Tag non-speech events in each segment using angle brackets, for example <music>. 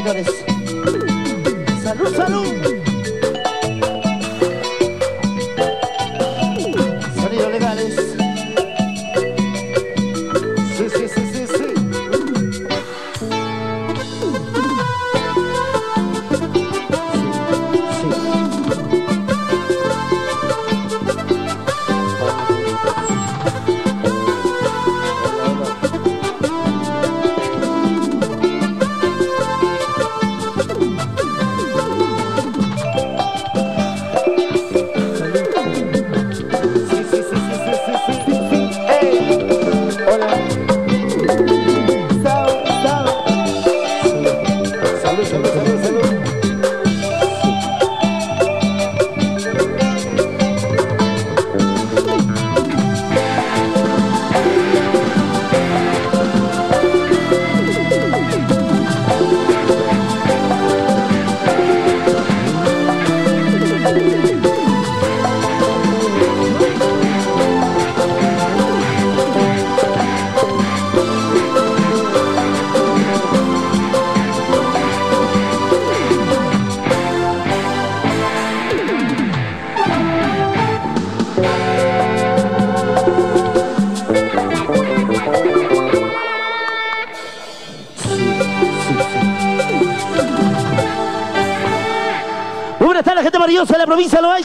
井です。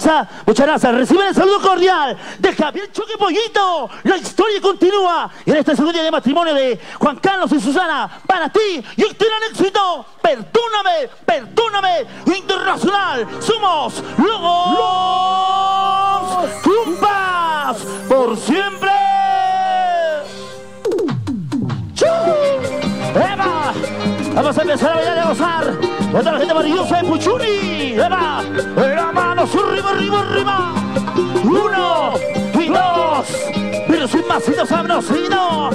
Loaiza. Muchas gracias. Reciben el saludo cordial de Javier Choque Pollito. La historia continúa. Y en segundo día de matrimonio de Juan Carlos y Susana, para ti y gran éxito. Perdóname, perdóname. Internacional. Somos los Vamos a empezar a bailar y a gozar. Toda la gente maravillosa de Puchuni. ¡Eva! La mano arriba, arriba, arriba. Uno y dos. Pero sin masito sabrosito.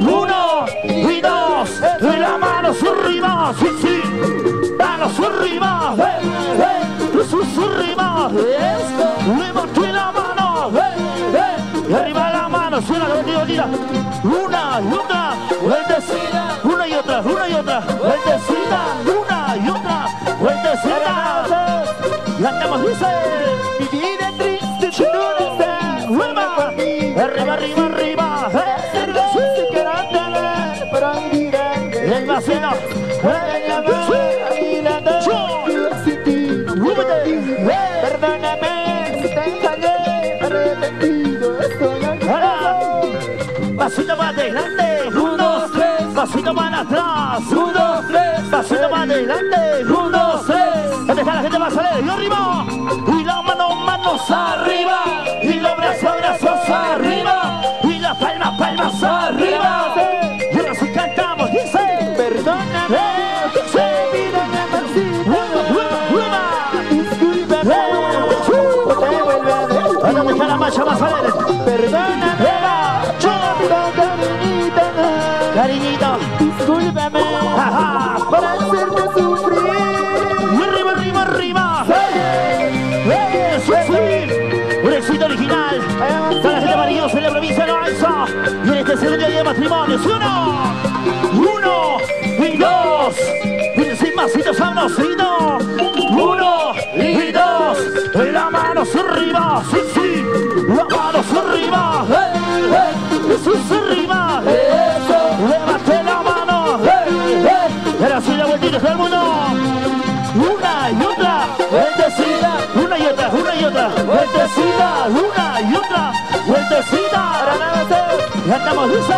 Uno y dos. Y la mano arriba. Sí, sí. Manos arriba. ¡Eh, eh! Jesús arriba. Esto. Levanté la mano. ¡Eh, eh! Y arriba la mano. Suena la. Una y. Una y otra. Una y otra. Vueltecita. Una y otra. Vueltecita. Y andamos, dice. Mi vida es triste si no estás Arriba. Arriba, arriba, arriba. El vacío. Perdóname si te engañé, arrepentido estoy. Pasito adelante. Pasito para atrás, un, dos, tres. Pasito para adelante, un, en este segundo día de matrimonio. Uno, y dos. Y sin masitos sabrosito. Uno y dos. Y las manos arriba. Sí, sí. Las manos arriba. Eso es arriba. Eso. Levante la mano. ¡Eh! ¡Eh! Y ahora sí la vueltita mundo. Una y otra, vueltecita, una y otra, una y otra, vueltecita, una y otra, vueltecita. Andamos, dice.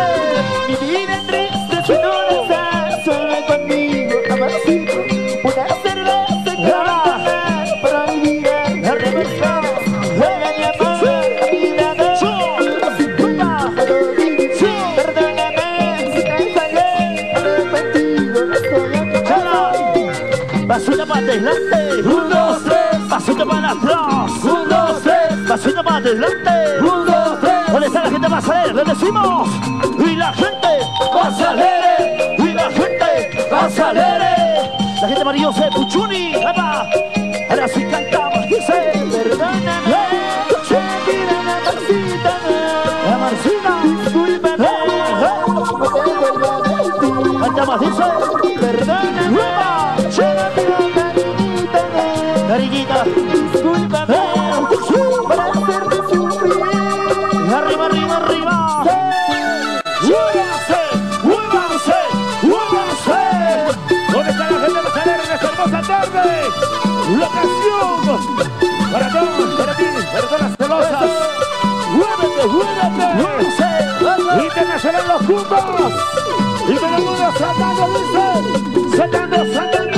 mi vida triste si no estás solo conmigo, Una cerveza que Eva. va a tomar para olvidar Arriba. Juega mi amor, olvídame. Puedo vivir, Sí. perdóname si te fallé Arrepentido estoy aquí Ahora. Pasito para adelante, un, dos, tres. Pasito para atrás, un, dos, tres. Pasito para adelante, decimos. Y la gente más alegre. Y la gente más alegre. La gente maravillosa de Puchuni. Ahora sí cantamos, dice. Perdóname, La canción para todos, para ti, para todas las celosas. ¡Muévete, muévete! Internacional los cumbas. Y el mundo saltando. Saltando, saltando.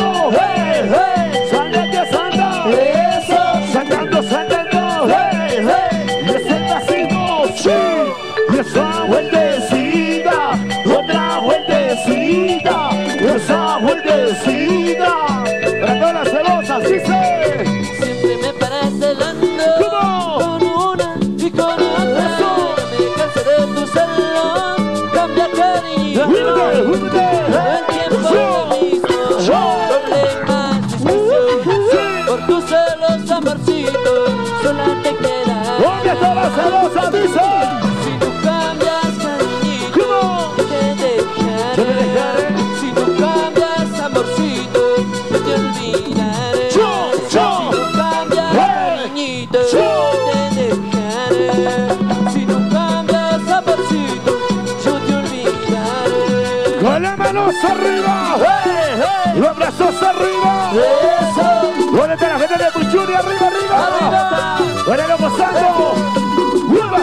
Con las manos arriba. Hey, hey. Los brazos arriba. Eso. ¿Dónde está la gente de Puchuri? Arriba, arriba. Arriba. Bueno, gozando.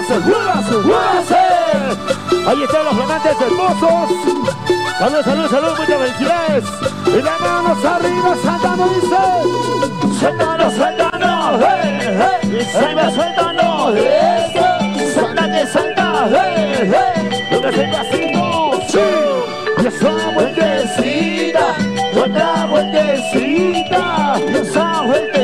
¡Muévase, muévase, muévase! Ahí están los flamantes hermosos. Salud, salud, salud, muchas felicidades. Y las manos arriba, saltando, dice. Saltando, saltando. ¡Hey, hey! Salva, saltando. Eso. Salta que salta. ¡Hey, hey! ¿Dónde está el vasito? ¡Sí! Y esa vueltecita. Otra vueltecita. Y esa vueltecita.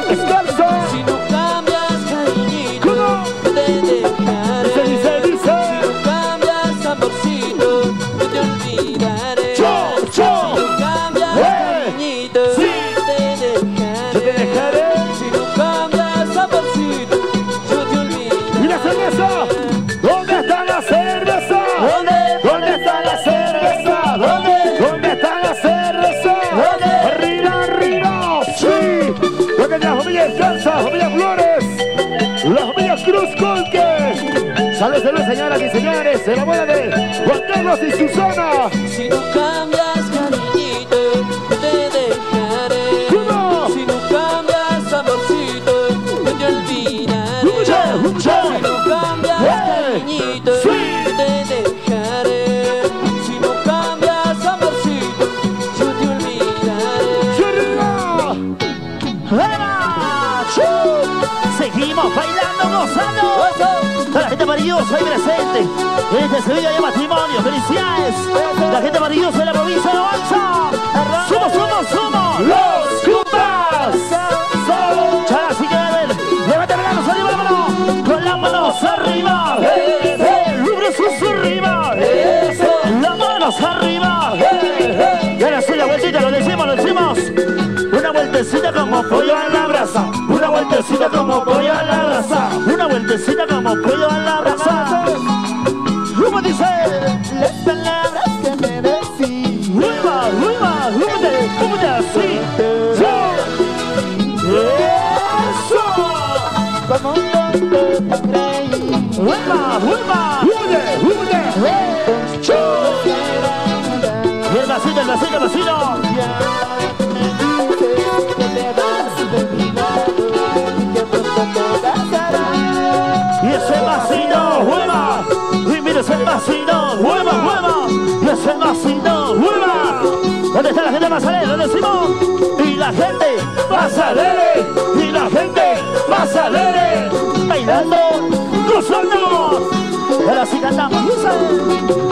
Colque. Salud, salud, señoras y señores. En la boda de Juan Carlos y Susana. Si no cambias, ahí presente en este Sevilla de matrimonio. ¡Felicidades! La gente maravillosa de la provincia de Avanza. ¡Somos, somos, somos! ¡Los Cupas! Charas y Gaber, levanta las manos arriba, la mano, con las manos arriba, los arriba, las manos arriba, y ahora sí la vueltita, lo decimos, lo decimos, una vueltecita como pollo a la brasa, una vueltecita como pollo a la brasa, una vueltecita como pollo a la brasa, ¡Hueva, hueva! ¡Une, une! Y el vacino, el vacino, el vacino. Y ese vacino, hueva. Hueva. Y ese vacino, hueva. ¿Dónde está la gente más alegre? ¿Dónde decimos? Y la gente más alegre. Y la gente más alegre. Bailando. Ahora sí cantamos.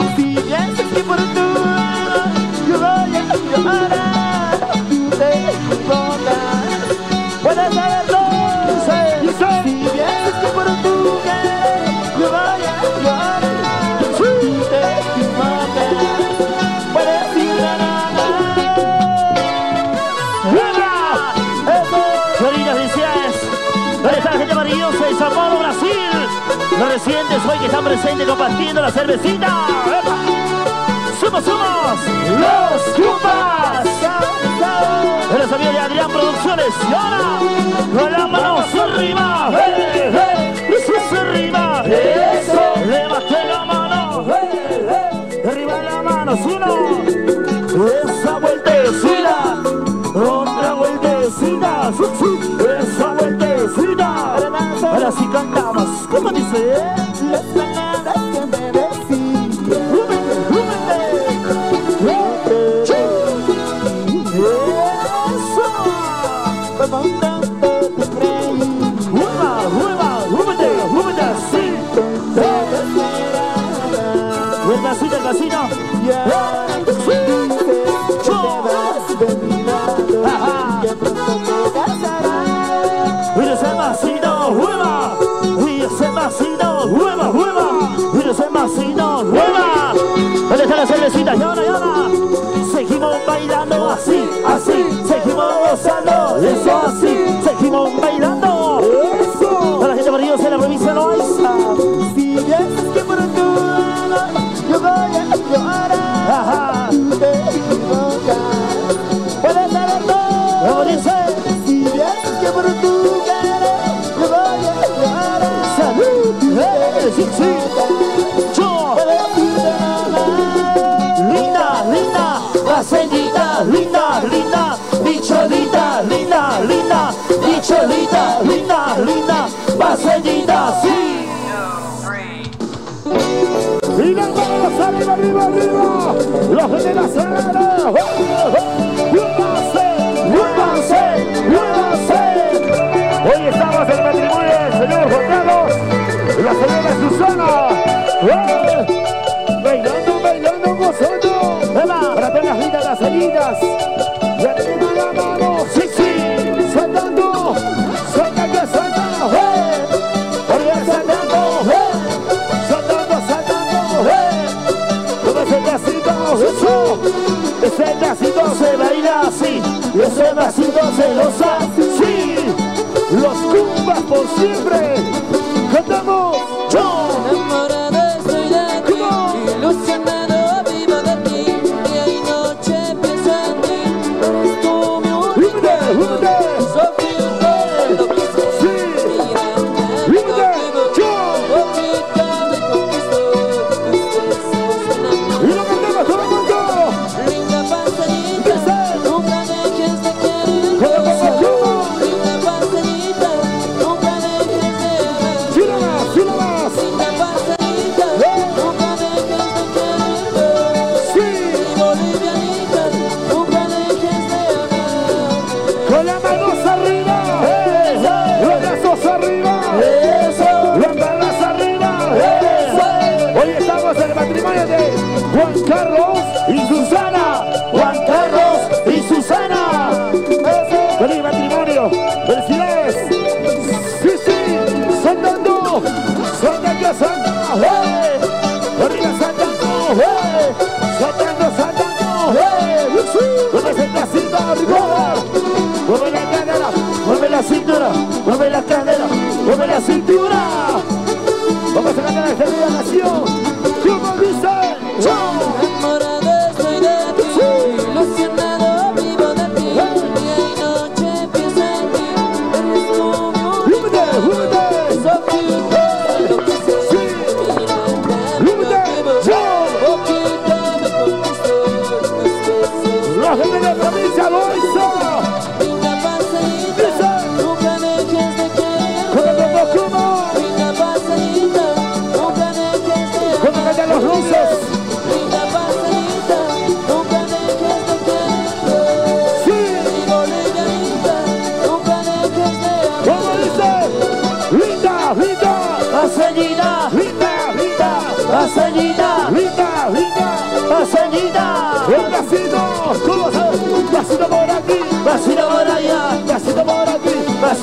ustedes hoy que están presentes compartiendo la cervecita. ¡Epa! ¡Somos, somos los Cupas! Los amigos de Adrián Producciones. Y ahora, con las manos arriba. ¡Eh, eh! ¡Eso arriba! ¡Eso! ¡Levanté la mano! ¡Eh, ¡Arriba la mano! ¡Uno! ¡Esa vueltecita! ¡Otra vueltecita! ¡Esa vueltecita! Ahora sí cantamos. ¿Cómo dice? Eu so assim. la generación. ¡Muévanse! ¡Muévanse! ¡Muévanse! Hoy estamos en el matrimonio del señor Juan Carlos y la señora Susana. ¡Eh! Bailando, bailando, gozando. Para todas las vidas, las heridas. nacido celosa, sí, los cumbas por siempre, cantamos. cintura, mueve la cadera, mueve la cintura.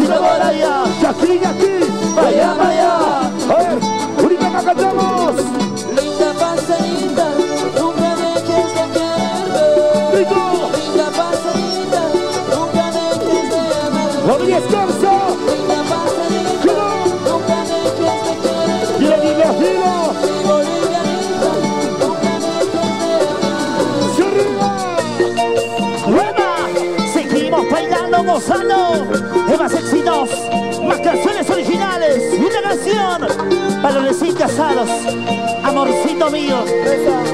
Uno allá, aquí, aquí, para allá, para allá. Ahorita acá cantamos. Linda pasadita, nunca me dejes de quererme. Rico. Linda pasadita, nunca dejes Linda nunca dejes de quererme. Dilo, dilo, dilo. Seguimos bailando, gozando, de más casados. Amorcito mío,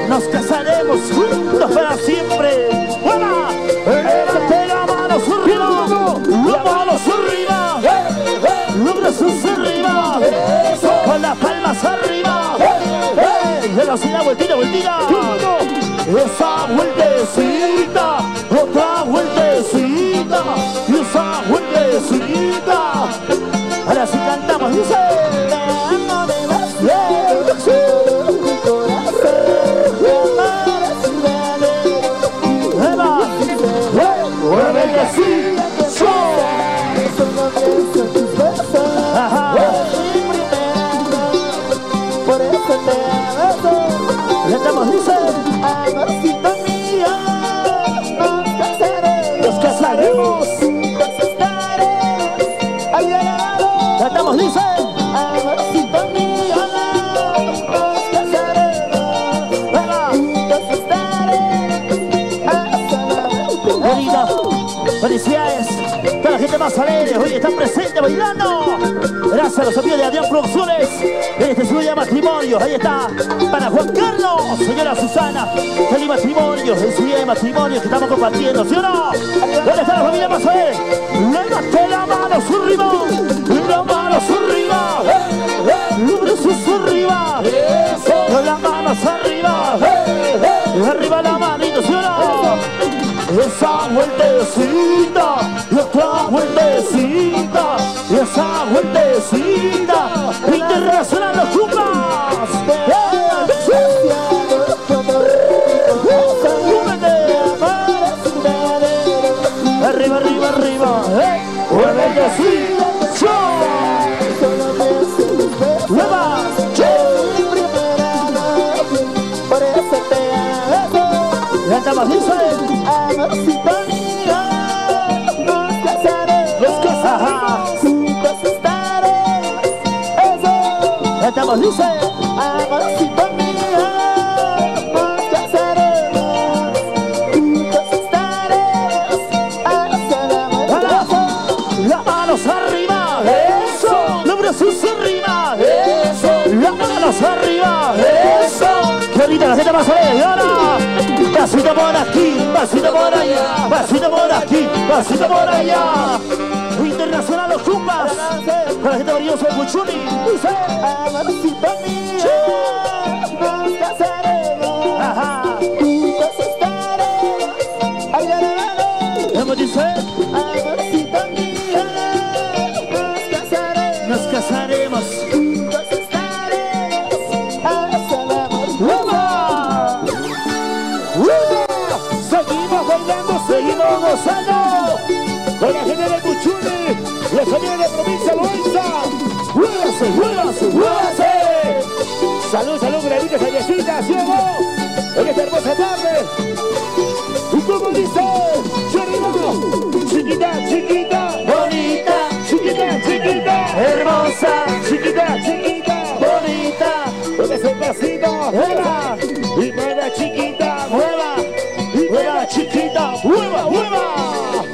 nos casaremos juntos para siempre. ¡Buena! Levante la mano arriba, la mano arriba, los brazos arriba, con las palmas arriba. Velocidad, vueltita, vueltita. Esa vueltecita, otra vueltecita, y esa vueltecita. Ahora sí cantamos, bailando. Gracias a los amigos de Adrián Producciones. Este estudio de matrimonio. Ahí está. Para Juan Carlos, señora Susana. Feliz matrimonio. El día de matrimonio que estamos compartiendo. ¿Sí o no? ¿Dónde está la familia más alegre? Levante la mano arriba. La mano arriba. Los brazos arriba. Con las manos arriba. Arriba la manito, ¿sí o no? Esa vueltecita, y otra vueltecita, esa vueltecita, internacional dice. Amorcito mío, nos casaremos, juntos estaremos, hasta la muerte. las manos arriba, eso. Los brazos arriba, eso. Las manos arriba, eso. Qué linda la gente más. Y ahora, pasito por aquí, pasito por allá, pasito por aquí, pasito por allá. Internacional los chupas. Brillosa de Puchuni. Dice, Amorcito mío, nos casaremos, ajá. juntos estaremos, ay, la, la, la, la. ¿Cómo dice? Amorcito mío, nos casaremos, Nos casaremos. juntos estaremos, hasta la muerte. ¡Uva! ¡Uva! Seguimos bailando, seguimos gozando con la gente de Cuchuni, la familia de ¡Muévase, muévase, muévase! Salud, salud, granitas, ayecitas, ¿sí o no? En esta hermosa tarde. ¿Y cómo dice? ¡Chorino! Chiquita, chiquita, bonita, chiquita, chiquita, hermosa, chiquita, chiquita, bonita, con ese pasito, mueva, y mueva chiquita, mueva, y mueva chiquita, mueva, mueva.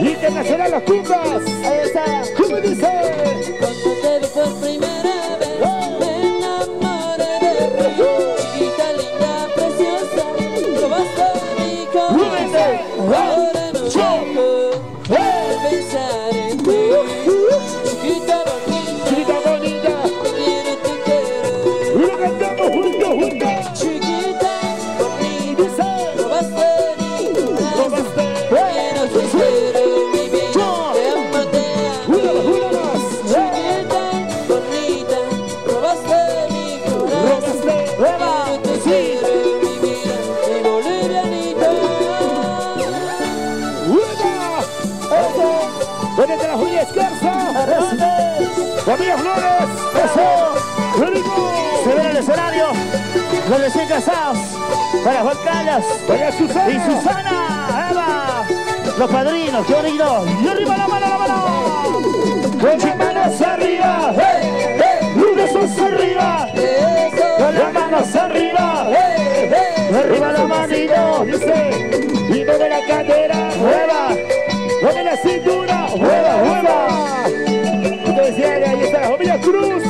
Internacional las cumbas, Ahí está. ¿cómo dice? Doña Susana. y Susana Eva los padrinos, qué bonito y arriba la mano, la mano con las manos arriba ¡hey! ¡hey! brazos arriba con las manos arriba ¡hey! ¡hey! arriba la manito dice y mueve la cadera mueva Mueve la cintura, hueva. Ustedes decían, ahí está la familia Cruz.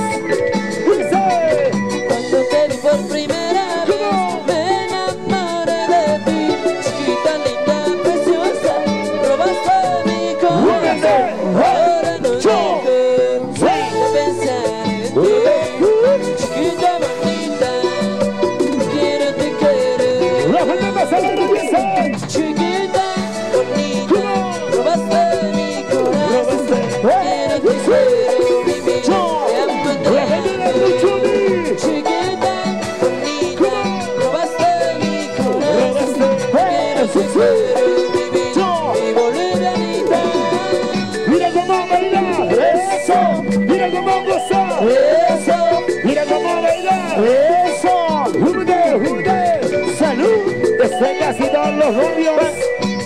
Los rubios.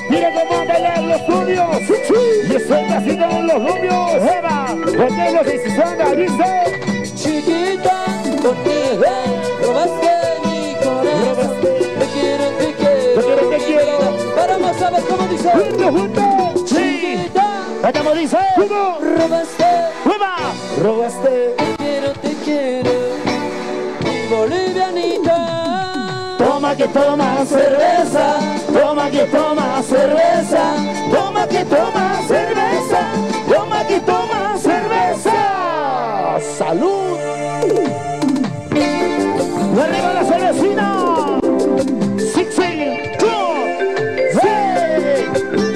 Mira cómo bailan los rubios. Y están casi todos los rubios. Eva. Botemos y Susana dice. chiquita, bonita, robaste mi corazón Te quiero, te quiero, Te quiero, te quiero. Pero no sabes cómo dice Junte, junte. Chiquita, Cantamos dice. ¿Cómo? robaste ¡Hueva! Robaste. Te quiero, te quiero, mi bolivianita. Toma que toma cerveza, que toma cerveza, toma que toma cerveza, toma que toma cerveza. ¡Salud! Y arriba la cervecina. Sixty, two, sí.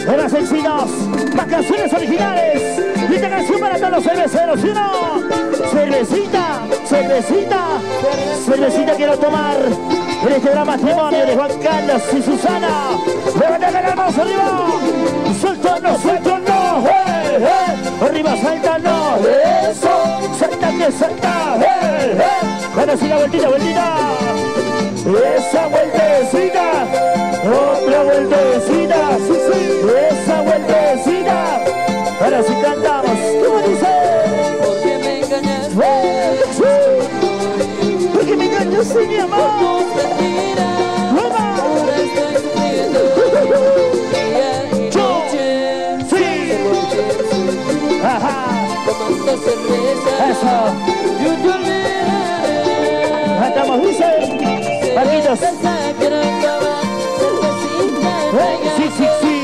De las sexinas, más canciones originales. Y canción para todos los cerveceros, ¿sí no? Cervecita, cervecita, cervecita quiero tomar en este gran matrimonio de Juan Carlos y Susana. Levanten las manos arriba. Suéltanos, suéltanos. ¡Eh, eh! Arriba, sáltanos. Eso. Salta que salta. ¡Eh, eh! Bueno, sí, la vueltita, vueltita. Esa vueltecita. Otra vueltecita. Sí. Esa vueltecita. Olvidaré. Cantamos, dice. Cervecita Eh, sí, sí, sí.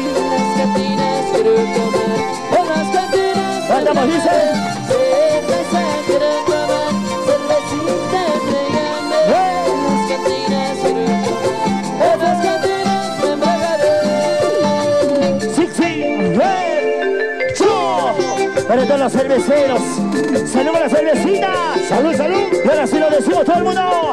En las los cerveceros. Salud a la cervecita. Salud, salud. Y ahora sí lo decimos todo el mundo.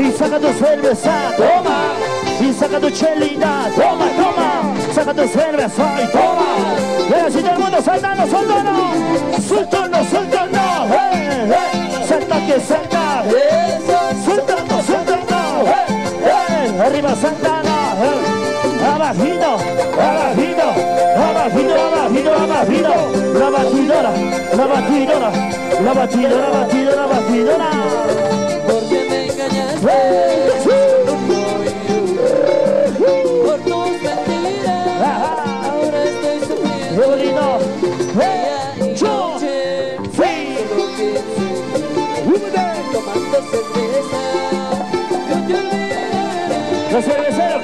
Y saca tu cerveza, toma. Y saca tu chelita, toma, toma. Saca tu cerveza y toma. Y ahora sí todo el mundo saltando, saltando. Suéltanos, suéltanos. Eh, eh. Salta que salta. Soltando, soltando, eh, eh, arriba Santana, eh, abajito, abajito, abajito, abajito, abajito, la batidora, la batidora, la batidora, batidora, batidora. ¿por qué me engañaste? Los cerveceros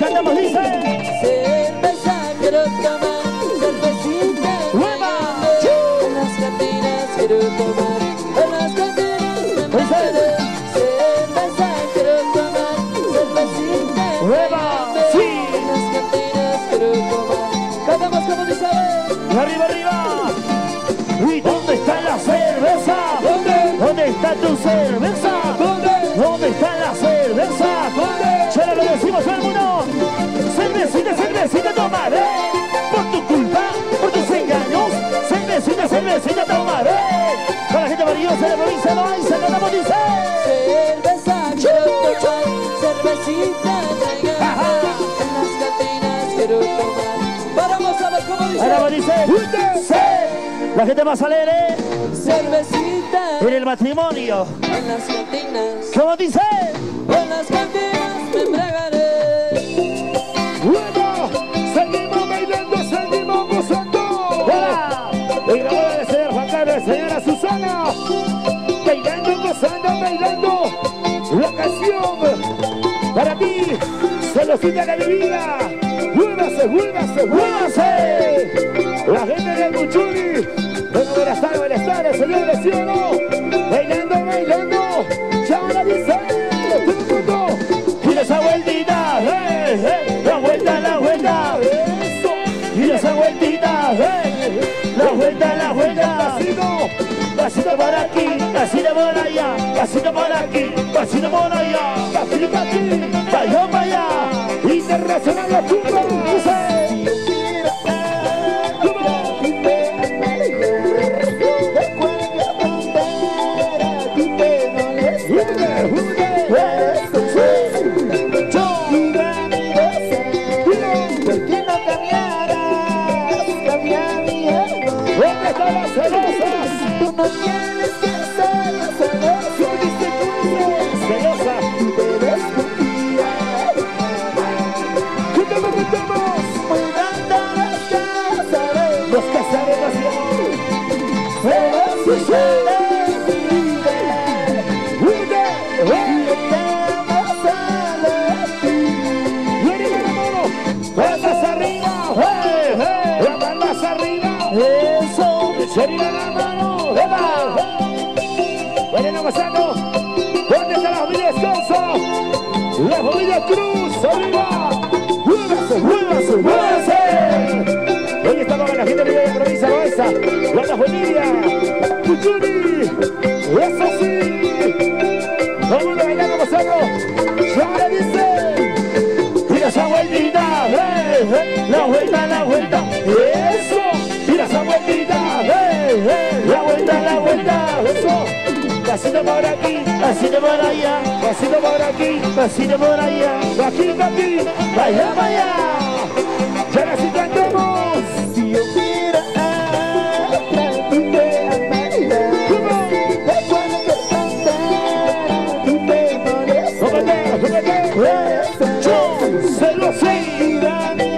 tu cerveza? ¿Dónde? ¿Dónde está la cerveza? ¿Dónde? Ya lo decimos al mundo. Cervecita, cervecita, tomaré. Por tu culpa, por tus engaños. Cervecita, cervecita, tomaré. Con la gente maravillosa de la provincia de Loaiza, cantamos, dice. Cerveza quiero tomar, cervecita. Ajá. En las cantinas quiero tomar. Vamos a ver cómo dice. Ahora dice. La gente más alegre cervecita. En el matrimonio. En las cantinas. ¿Cómo dice? En las cantinas me embriagaré. Bueno, seguimos bailando, seguimos gozando. Hola. Y grabado el señor Juan Carlos, señora Susana. Bailando, gozando, bailando. La canción para ti, celosita de mi vida. Vuélvase, vuélvase, vuélvase. La gente del Muchuri. Tardes, señores, ¿sí o no? Bailando, bailando. Ya dice. Todo el mundo. Y esa vueltita, eh, eh, la vuelta, la vuelta. Eso. Y esa vueltita, eh, la vuelta, la vuelta. Pasito, pasito por aquí, pasito por allá, pasito por aquí, pasito por allá, pasito aquí, vaya, vaya. Internacional la tumba, La familia Cruz, arriba. ¡Muévase, muévase, muévase! Hoy estamos con la gente de la provincia de Loaiza. La familia. Puchuni. Eso sí. Pasito por aquí, pasito por allá, pasito por aquí, pasito por allá, aquí, aquí, vaya, vaya. Y ahora sí cantamos. Si yo fuera otra, tú te tú te molestas. Súbete, súbete, yo se lo sé. Mira mi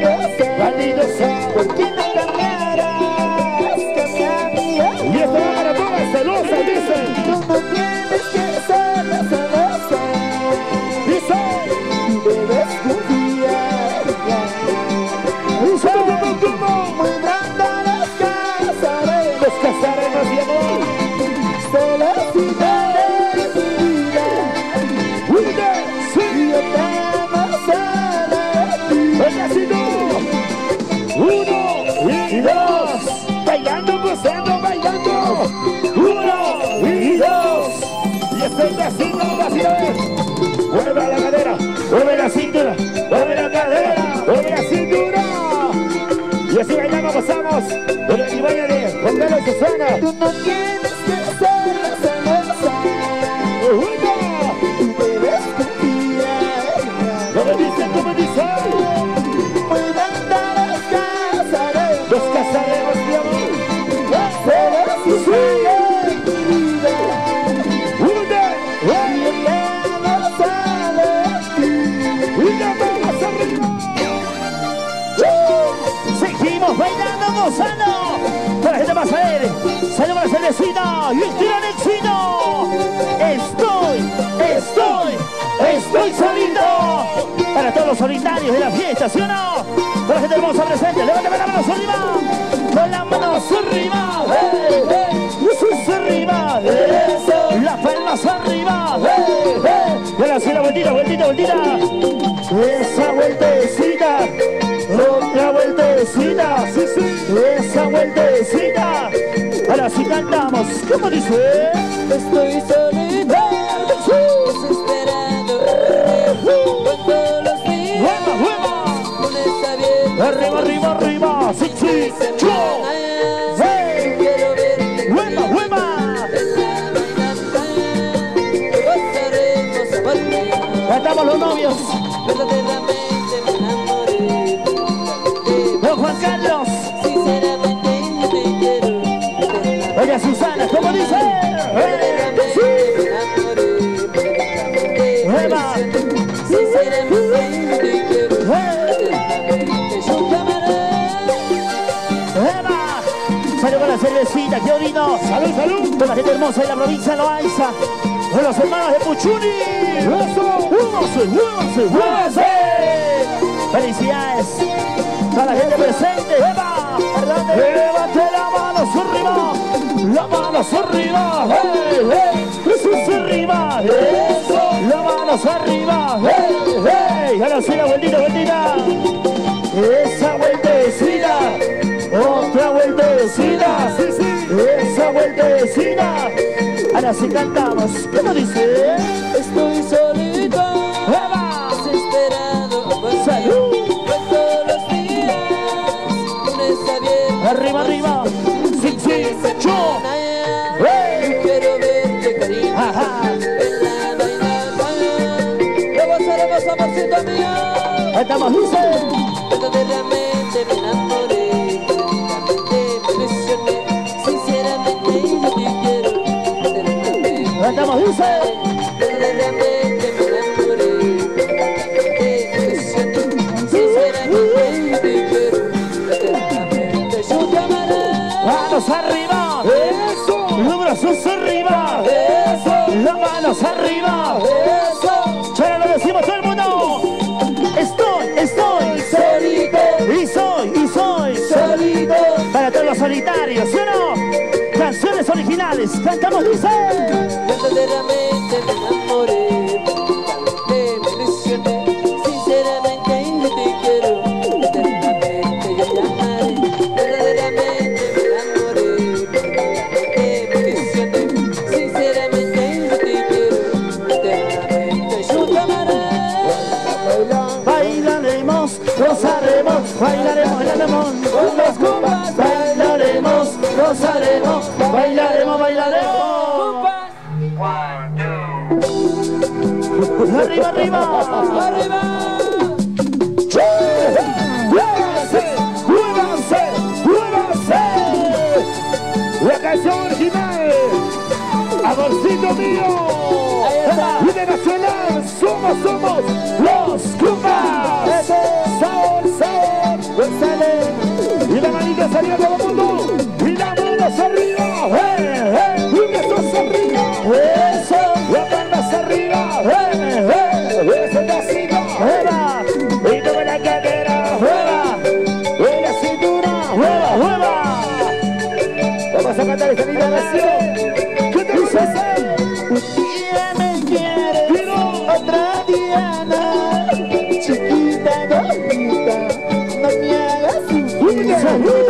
solito. Para todos los solitarios de la fiesta, ¿sí o no? Para la gente hermosa presente, levántame las manos arriba. Con las manos arriba. ¡Eh, eh! Luces arriba. Eso. Las palmas arriba. ¡Eh, eh! Y ahora sí, la vueltita, vueltita, vueltita. Esa vueltecita. Otra vueltecita, sí, sí, esa vueltecita. Ahora sí cantamos, ¿cómo dice? Estoy solita, sí, sí, yo. ¡Hey! Quiero verte ¡Hueva, hueva! Esta mañana Gozaremos porque Cantamos los novios, cervecita, qué bonito. ¡Salud, salud! Toda la gente hermosa de la provincia de Loaiza. De los hermanos de Puchuni. ¡Eso! Felicidades. Toda la gente presente. ¡Eva! Levante la mano arriba. La mano arriba. ¡Hey, hey! Jesús arriba. Eso. La mano arriba. ¡Hey, hey! Ahora sí la vueltita. Esa. Otra vueltecita. Sí, sí. Esa vueltecita. Ahora sí cantamos. ¿Qué nos dice? Estoy solito, ¡Eva! desesperado por. ¡Salud! Todos los días, lunes a viernes, Arriba, arriba. Sí, sí. Yo. ¡Hey! Quiero verte, cariño, Ajá. en la bailada. Amorcito mío. Estamos, dice. Manos arriba. Eso. Los brazos arriba. Eso, Las manos arriba. eso, Ya lo decimos todo el mundo. Estoy, estoy. solito, Y soy, y soy. solito. Para todos los solitarios, ¿sí o no? Canciones originales. Cantamos, dice. Verdaderamente me enamoré, perdidamente me ilusioné. Sinceramente yo te quiero, eternamente yo te amaré. Verdaderamente me enamoré, me ilusioné. Sinceramente yo te quiero, eternamente yo te amaré. Bailaremos, gozaremos, bailaremos, bailaremos con los cumbas. Bailaremos, gozaremos, Arriba, arriba. ¡Arriba! ¡Muévanse! ¡Muévanse! ¡Muévanse! La canción original. Amorcito mío. Está. Líder nacional. Somos, somos cantar esta linda canción. ¿Qué te dice? Día me quiere, Pero otra Diana, chiquita, bonita, no me hagas.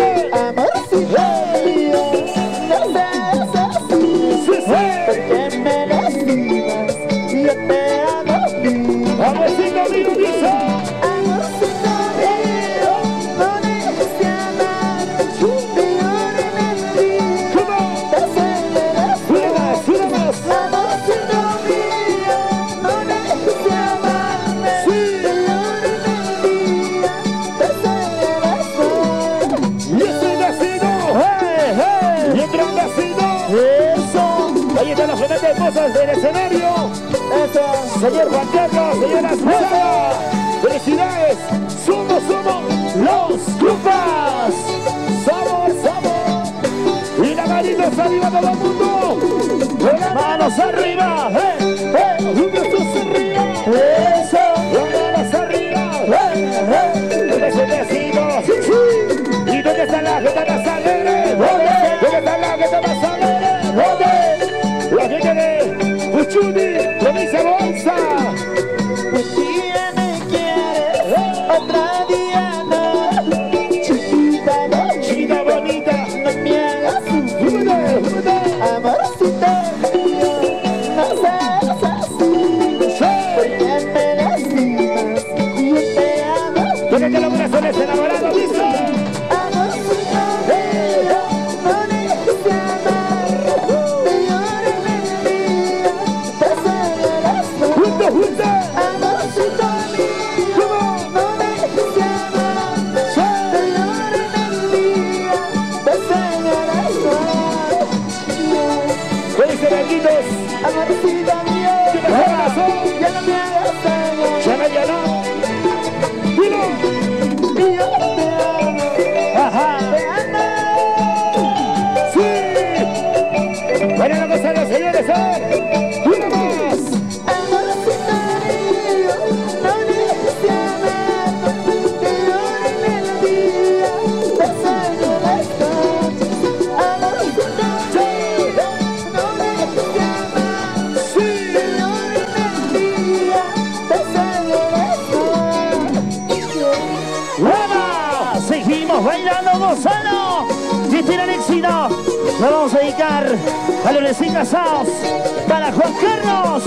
¡Manos te amo ¿Dónde están los corazones enamorados? Dice. A los recién casados. Para Juan Carlos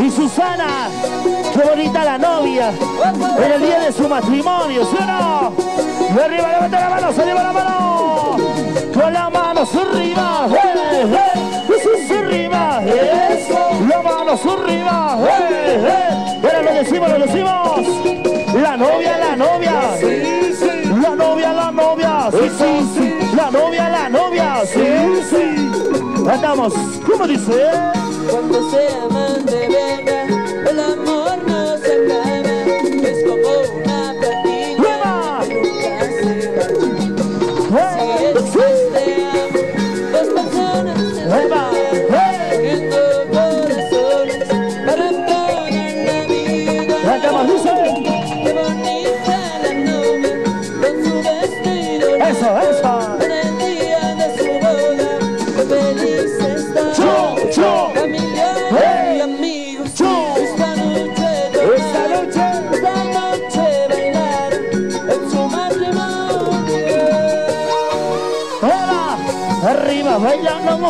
y Susana. Qué bonita la novia. En el día de su matrimonio, ¿sí o no? Y arriba, levanta la mano, se arriba la mano. Con la mano arriba. ¡Eh, eh! Eso arriba. Eso. La mano arriba. ¡Eh, eh! Ahora lo decimos, lo decimos. La novia, la novia. La novia, la novia. Sí, sí, sí. La novia, la novia. Sí, sí. Andamos. ¿Cómo dice? Cuando se aman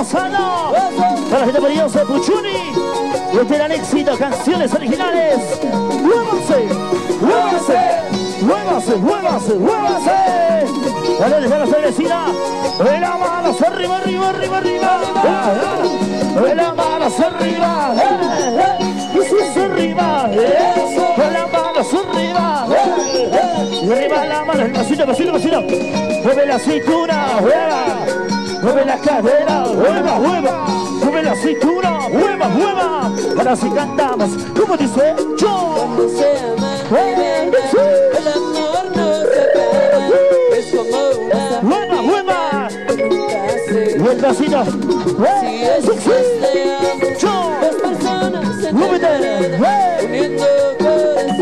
Mozano. Para la gente maravillosa de Puchuni. Este gran éxito, canciones originales. ¡Muévanse! ¡Muévanse! ¡Muévanse! ¡Muévanse! ¡Muévanse! Dale, déjala ser vecina. ¡De la mano arriba, arriba, arriba, arriba! ¡De la mano arriba! ¡Y arriba! ¡Con la mano arriba! Y arriba la mano, el pasito, pasito, pasito. Mueve la cintura. Mueve la cadera, mueva, mueva. Mueve la cintura, mueva, mueva. Ahora sí cantamos. ¿Cómo dice? Yo. Cuando se el amor no se acaba. Es como una Mueva, mueva. que nunca se Y va. el pasito. Si es Yo. dos personas se ¡Eh! uniendo corazones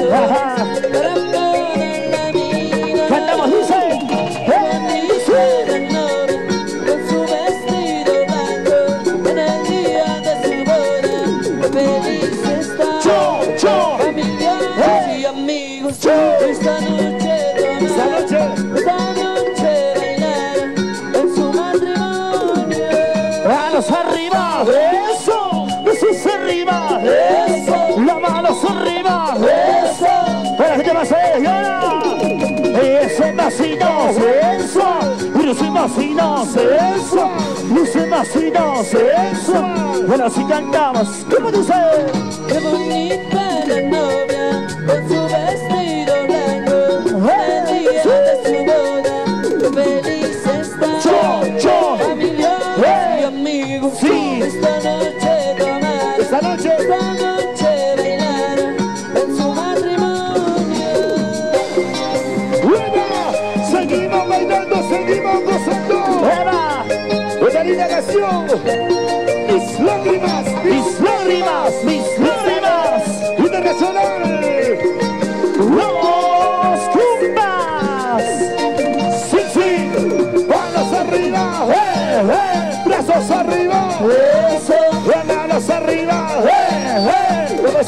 vecinos, eso, los vecinos, eso, bueno, si cantamos, ¿cómo dice? Qué bonita la novia con su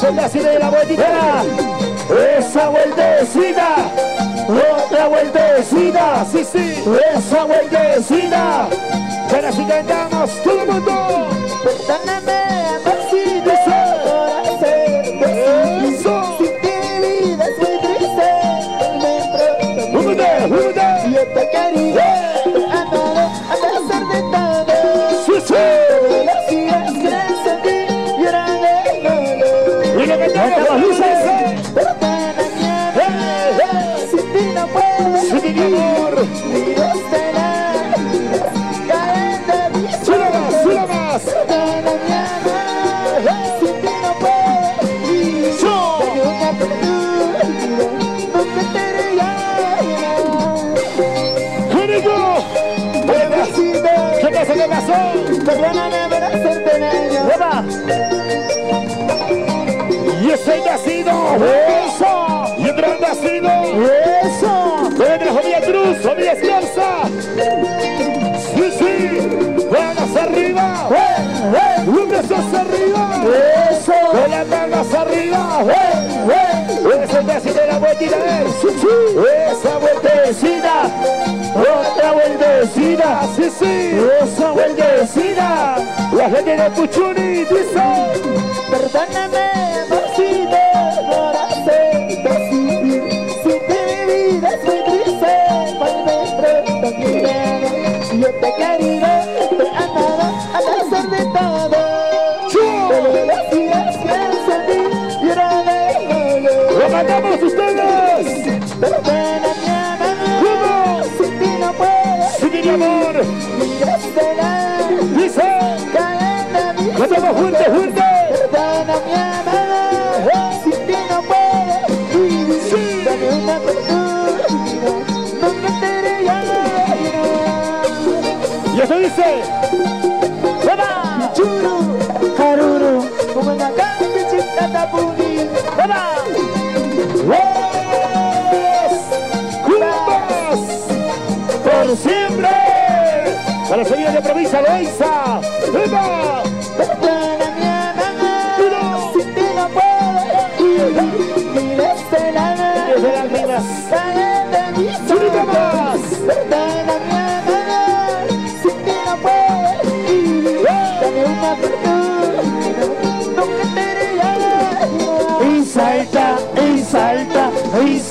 eh. Vamos a la de la vueltita. Esa vueltecita, otra vueltecita, Sí, sí. esa vueltecita. Ahora sí cantamos todo el mundo. Perdóname, eso, Y otro nacido. eso, la familia Cruz, familia Escarza. Sí, sí. Manos arriba. eh, eh. Un brazos arriba. eso, Con las manos arriba. Ese nacido de la vueltita. eh. sí, sí. esa vueltecita, otra vueltecita. Sí, sí. Esa bendecida. La gente de Puchuni dice. Perdóname, déjalo. ¡Lo mandamos ustedes! ¿Cómo? sin ti no puedo. ¡Sí, mi amor! Dice. caen a mi ¡Cantamos fuerte, fuerte! Señora de provincia Loiza.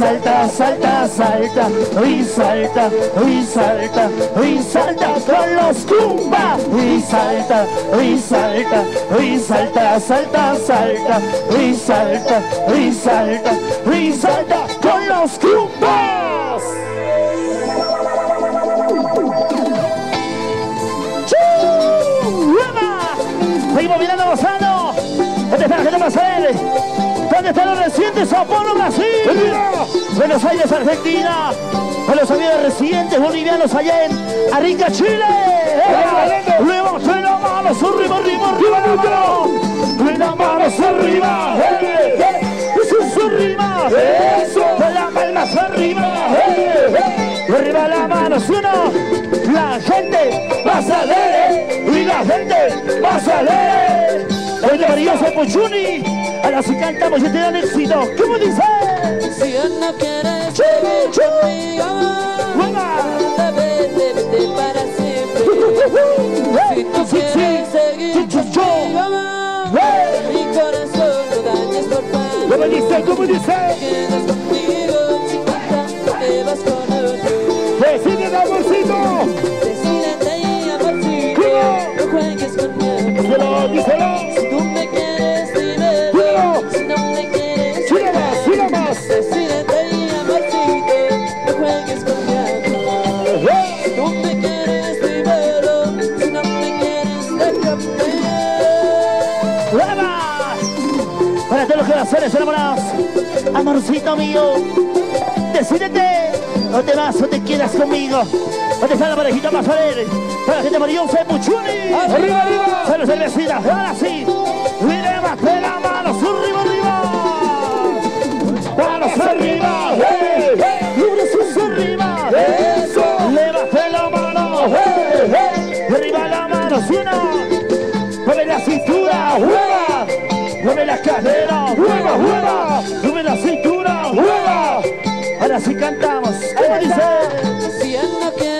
Salta, salta, salta, y salta, y salta, y salta con los Kumba. Y salta, y salta, y salta, salta, salta, y salta, y salta, y salta con los Kumbas. ¿Dónde están los residentes? Sao Paulo, Brasil. Buenos Aires, Argentina. A los amigos residentes bolivianos allá en Arica, Chile. Levante la mano, arriba, arriba, arriba la mano. Arriba. ¡Eh! ¡Eh! Eso arriba. Eso. La palmas arriba. ¡Eh! ¡Eh! Arriba la mano, suena. La gente va a salir y la gente va a salir. Maravillosa de Puchuni. Ahora si cantamos y te dan éxito. ¿Cómo dice? Si ya no quieres seguir conmigo, vete, vete para siempre. Si tú Sí, sí. quieres seguir Sí, sí, sí. conmigo, mi corazón dañes por ¿Cómo dice? ¿Cómo dice? Quedas conmigo, chiquita, te vas con otro. ¡Decide, amorcito! Decídete, amorcito, no juegues conmigo. Díselo, díselo. Si tú me quieres, dímelo. Dímelo. Si no me quieres, Siga más, siga más. Decídete, amorcito, no juegues conmigo. Si tú me quieres, dímelo. Si no me quieres, déjame. ¡Eva! Para todos los corazones enamorados, amorcito mío, decídete, no te vas o te quedas conmigo. ¿Dónde está la parejita más alegre? Para la gente maravillosa de Puchuni. ¡Arriba, arriba! Cervecita, ahora sí. Levante la mano, arriba, arriba. Manos arriba, hey, hey. Y brazos arriba, ¡Eso! Levante la mano, hey, hey. Y arriba la mano, suena. Mueve la cintura, hueva. Mueve la cadera, hueva, hueva. Mueve la cintura. Sí cantamos. ¿Cómo dice?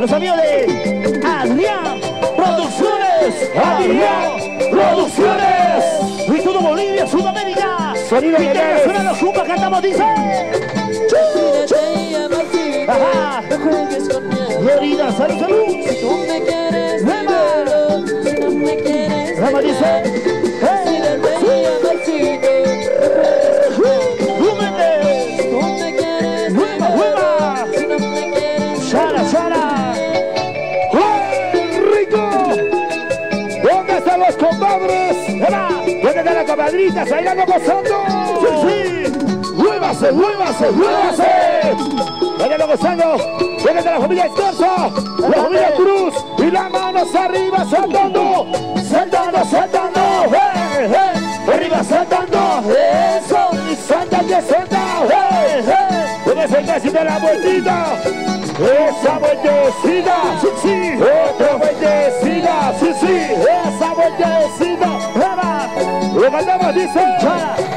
Los amigos de Adrián Producciones. Adrián Producciones. Y todo Bolivia, Sudamérica. Sonido Internacional, los Jumpas cantamos, dice. Ajá. Florida, salud, salud. Si tú me quieres, Rema. Rema dice. Comadritas, bailando gozando. Sí, sí. Muévase, muévase, muévase. Bailando gozando. Viene de la familia Escorza, la familia Cruz y las manos arriba saltando, saltando, saltando. ¡Hey, hey! Arriba saltando. Eso. Y salta, que salta. ¡Hey, hey! Casi de la vueltita. Esa vueltecita. Sí, sí. Otra vueltecita. Sí, sí. Esa vueltecita. Lo mandamos, dice. Hemos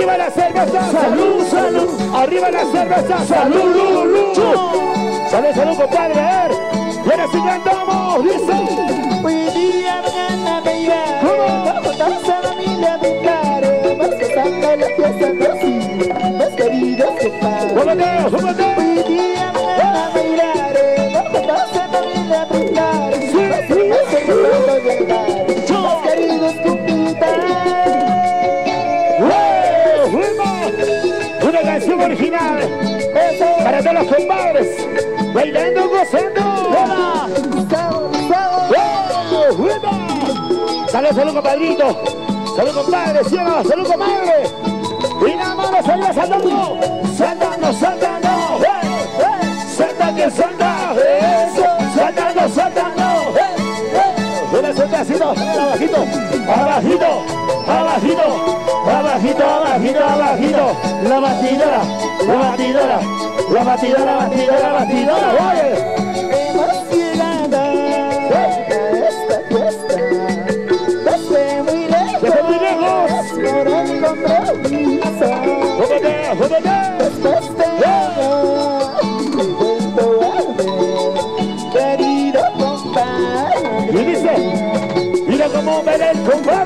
¡Arriba la cerveza! ¡Salud, salud! ¡Arriba la cerveza! ¡Salud, luz! ¡Salud, salud, compadre! A ver. Y ahora sí cantamos, dice. Todos los compadres. Bailando, gozando. ¡Eh! ¡Fuimos! Salud, salud, compadrito. Salud, compadre. ¿Sí no? Salud, comadre. Y la mano salga saltando. Saltando, saltando. ¡Eh! ¡Eh! Salta que salta. Eso. Saltando, saltando. ¡Eh! ¡Eh! Una saltacito. Abajito. Abajito. Abajito. Abajito, abajito, abajito. La batidora. La batidora. La batidora, batidora, batidora. Oye. Esta fiesta Desde muy lejos Desde muy lejos. Por un compromiso ¡Jódete, jódete! Después de años Me he vuelto a ver Querido compadre Y dice, mira cómo el compadre,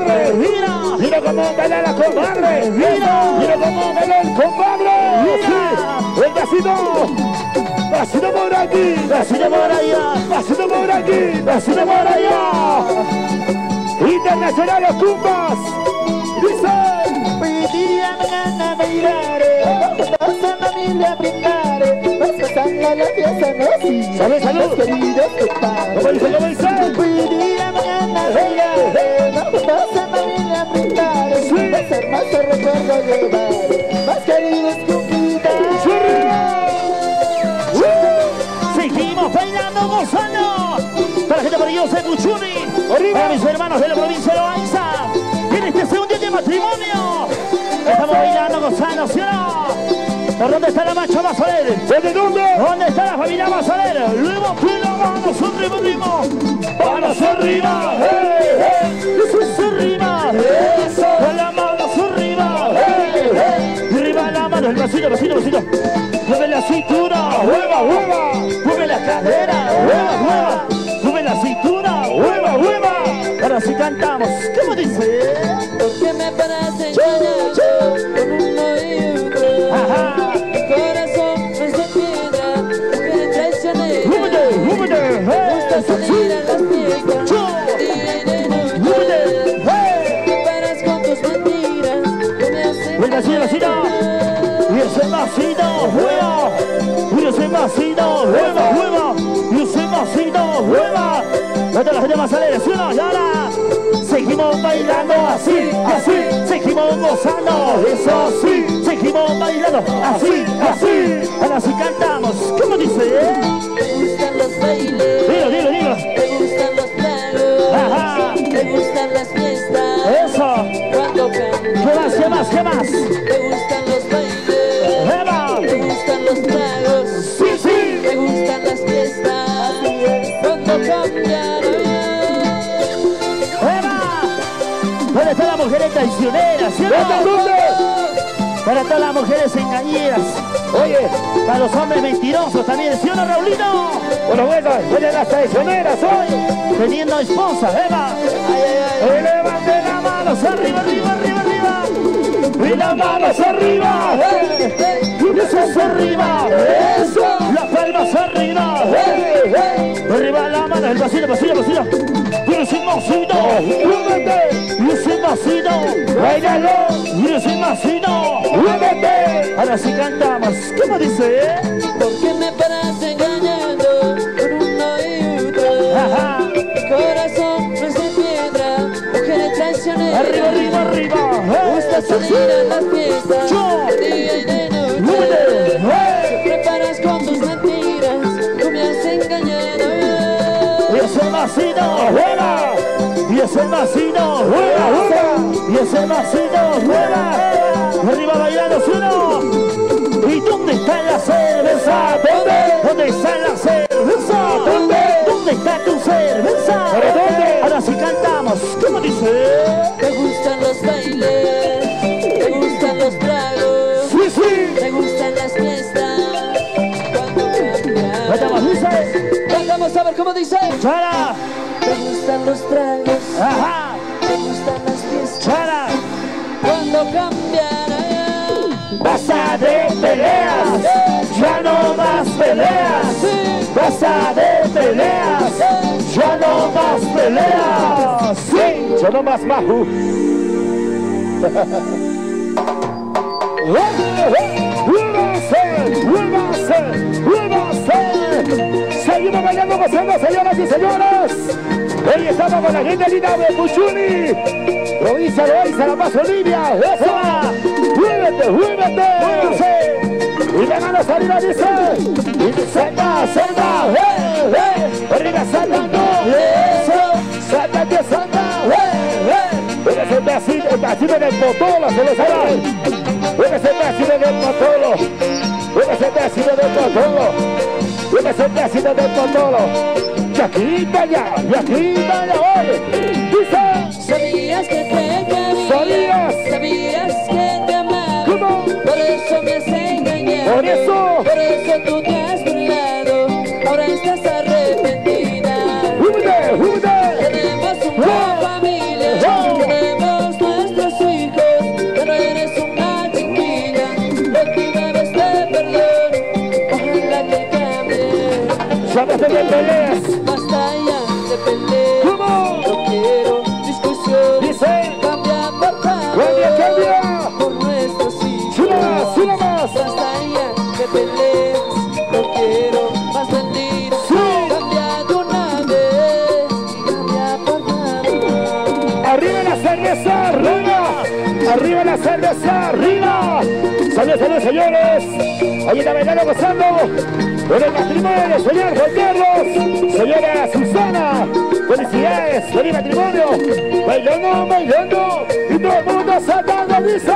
cómo baila la comadre, mira, mira cómo baila el compadre, mira, el vecino, vecino por aquí, vecino por allá, vecino por aquí, vecino por allá, internacional los cumbas, dice, Hoy día mañana iré Juntos en familia brindaré Vas pasando la fiesta no sí Salud, salud. Los queridos ¿cómo compadres Sí. Más hermoso recuerdo llevaré Más queridos compadres Seguimos bailando, gozando. Para la gente maravillosa de Puchuni. Para mis hermanos de la provincia de Loaiza. En este segundo día de matrimonio. Estamos bailando, gozando, ¿sí o no? ¿Por dónde está la macho? ¿Desde dónde? ¿Dónde está la familia Mazaler? Luego pila, manos arriba, arriba. Manos arriba, hey, hey, Eso se arriba. Con las manos arriba. hey, hey, Y arriba la mano, el vasito, vasito, vasito. Mueve la cintura. hueva, hueva, Mueve la cadera, hueva, hueva. Mueve la cintura, hueva, hueva. Ahora sí cantamos. ¿Cómo dice? Porque me parece con uno y otro. Ajá. Corazón no es de piedra. Húmete, húmete, Me gusta salir a las así, así. Seguimos gozando, eso sí. Seguimos bailando así, así. Ahora sí cantamos. ¿Cómo dice? Dilo, dilo, dilo. Más, qué más, me gustan los bailes, ¡Eva! me gustan los tragos. Sí, sí. Me gustan las fiestas cuando cambiaron. ¡Eva! ¿Dónde están las mujeres traicioneras? ¿sí. Para todas las mujeres engañeras. Oye, Para los hombres mentirosos también. ¿Sí o no, Raulino? bueno, bueno, oye, las traicioneras hoy, Teniendo esposa, Eva. y levanten la mano, arriba, arriba, arriba. Y las manos arriba, y eso arriba, eso, las palmas arriba, arriba la mano, el vacío, vacío, vacío, y ese masito, muévete, y ese masito, bailalo, y ese masito, muévete, ahora sí cantamos, ¿cómo dice? ¿Por qué me paras engañando con? Ajá. Mi corazón Arriba, arriba, arriba, Me gusta salir a las fiestas, Yo. de día y de noche. hey. Preparas con tus mentiras, tú me has engañado. Y ese masito juega, y ese masito juega, juega, y ese masito juega. Arriba bailando uno. ¿Y dónde está la cerveza? ¿Dónde? ¿Dónde está la cerveza? ¿Dónde? ¿Dónde está tu cerveza? Ahora sí cantamos. ¿Cómo dice? Te gustan los bailes, te gustan los tragos, Sí, sí. te gustan las fiestas. Cuando. Cantamos, dice. Vamos a ver cómo dice. Chara. Te gustan los tragos, Ajá. te gustan las fiestas. Chara. Cuando cambian. Basta de peleas, ya no más peleas. Basta de peleas, más peleas. Sí, ya no más majo. Seguimos bailando, gozando, señoras y señores. Hoy estamos con la gente linda de Puchuni. Provincia de Oiza, La Paz, Olivia. ¡Eso! ¡Muévete, muévete! Y mano arriba dice. Y dice, ¡eh, eh! Arriba saltando. Salta, que ¡eh, eh! Eres el pedacito, el pedacito del potolo, se lo sabe. Eres el pedacito del potolo. Eres el pedacito del potolo. Eres el pedacito del potolo. Y aquí para allá, y aquí para allá, oye. Dice. Sabías que te quería, ¿Sabías? sabías que te amaba. ¿Cómo? Por eso me has engañado. Por eso cambie. ¡Llámate de peleas! Basta ya de pelear. ¿Cómo? No quiero discusión. Dice. Cambia por favor. ¡Cambia, cambia! Por nuestros hijos. ¡Sula más, sula más! Basta ya de peleas. No quiero más mentiras. Sí. Cambia de una vez. Cambia por favor. ¡Arriba la cerveza! ¡Arriba! ¡Arriba la cerveza! ¡Arriba! ¡Saludos, saludos, señores! Ahí está bailando, gozando con el matrimonio, señor Juan Carlos, señora Susana. ¡Felicidades! ¡Feliz matrimonio! ¡Bailando, bailando! ¡Y todo el mundo saltando, dice!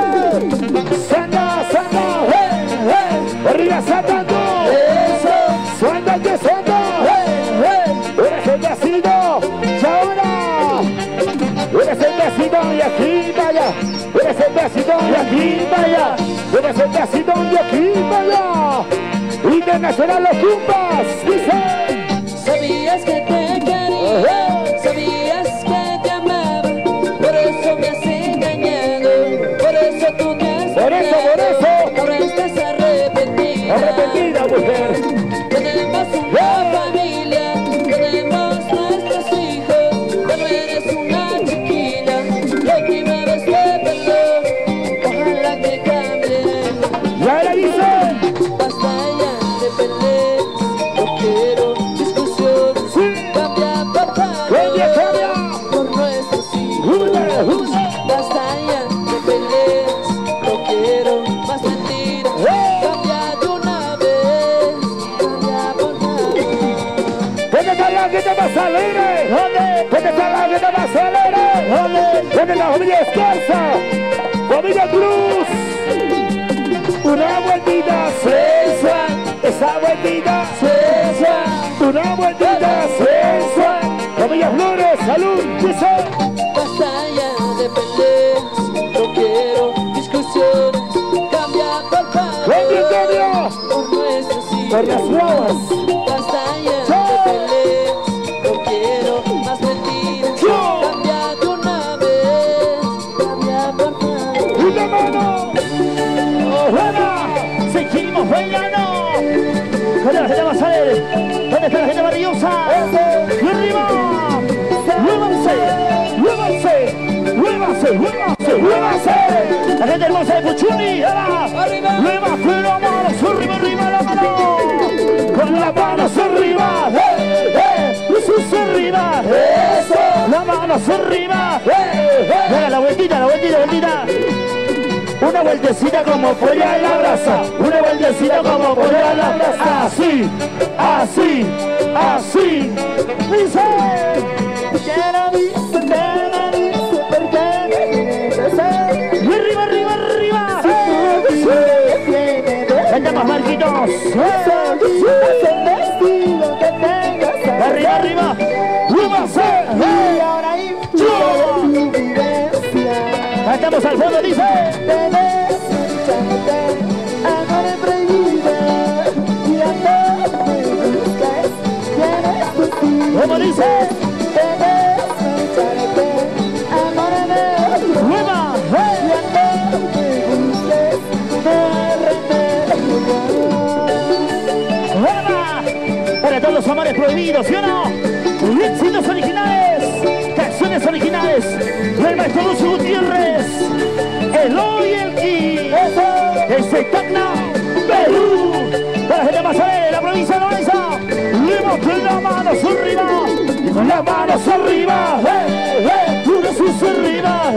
¡Santa, santa! ¡Eh, eh! ¡Arriba saltando! ¡Eso! ¡Suelta que suelta! ¡Eh, eh! ¡Eres el vecino! ¡Y ahora! Eres el pedacito y aquí vaya. Eres el pedacito y aquí vaya. Eres el pedacito y aquí vaya. Internacional los Cumbas, dice. Sabías que te quería, sabías que te amaba, por eso me has engañado, por eso tú me has Por eso, por eso. ahora estás arrepentida. Arrepentida, mujer. La familia Escarza? Familia Cruz. Una vueltita sensual, esa vueltita sensual. Una vueltita sensual. Familia Flores, salud, dice. Basta ya de peleas, no quiero discusiones. Cambia por favor, Cambia, cambia. por La gente hermosa de Puchuni. Arriba. Levante la mano, arriba, arriba la mano. Con la mano arriba, ¡eh, eh! Jesús arriba, eso. La mano arriba, ¡eh, eh! La vueltita, la vueltita, la vueltita. Una vueltecita como polla en la brasa, una vueltecita como polla en la brasa, así, así, así, dice, Marquitos, amores prohibidos, ¿sí o no? Éxitos originales, canciones originales, del maestro Lucio Gutiérrez, Eloy Elqui, desde Tacna, Perú, para la gente más de la provincia de Lorenza, levanten las manos arriba, y con las manos arriba, ¡eh, eh! Jesús arriba,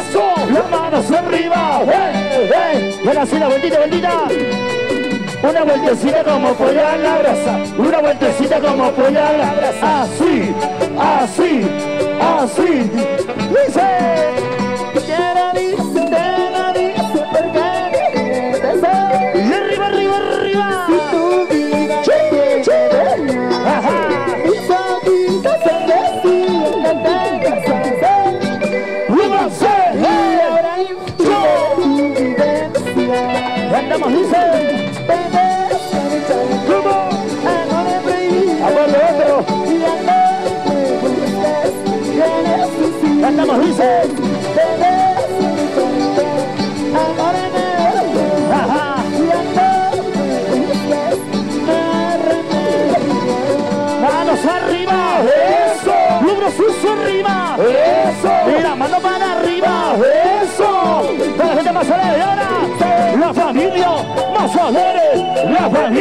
eso, las manos arriba, ¡eh, eh! Y ahora sí, la vueltita, vueltita. Una vueltecita como polla la brasa, una vueltecita como polla la brasa, así, así, así, dice,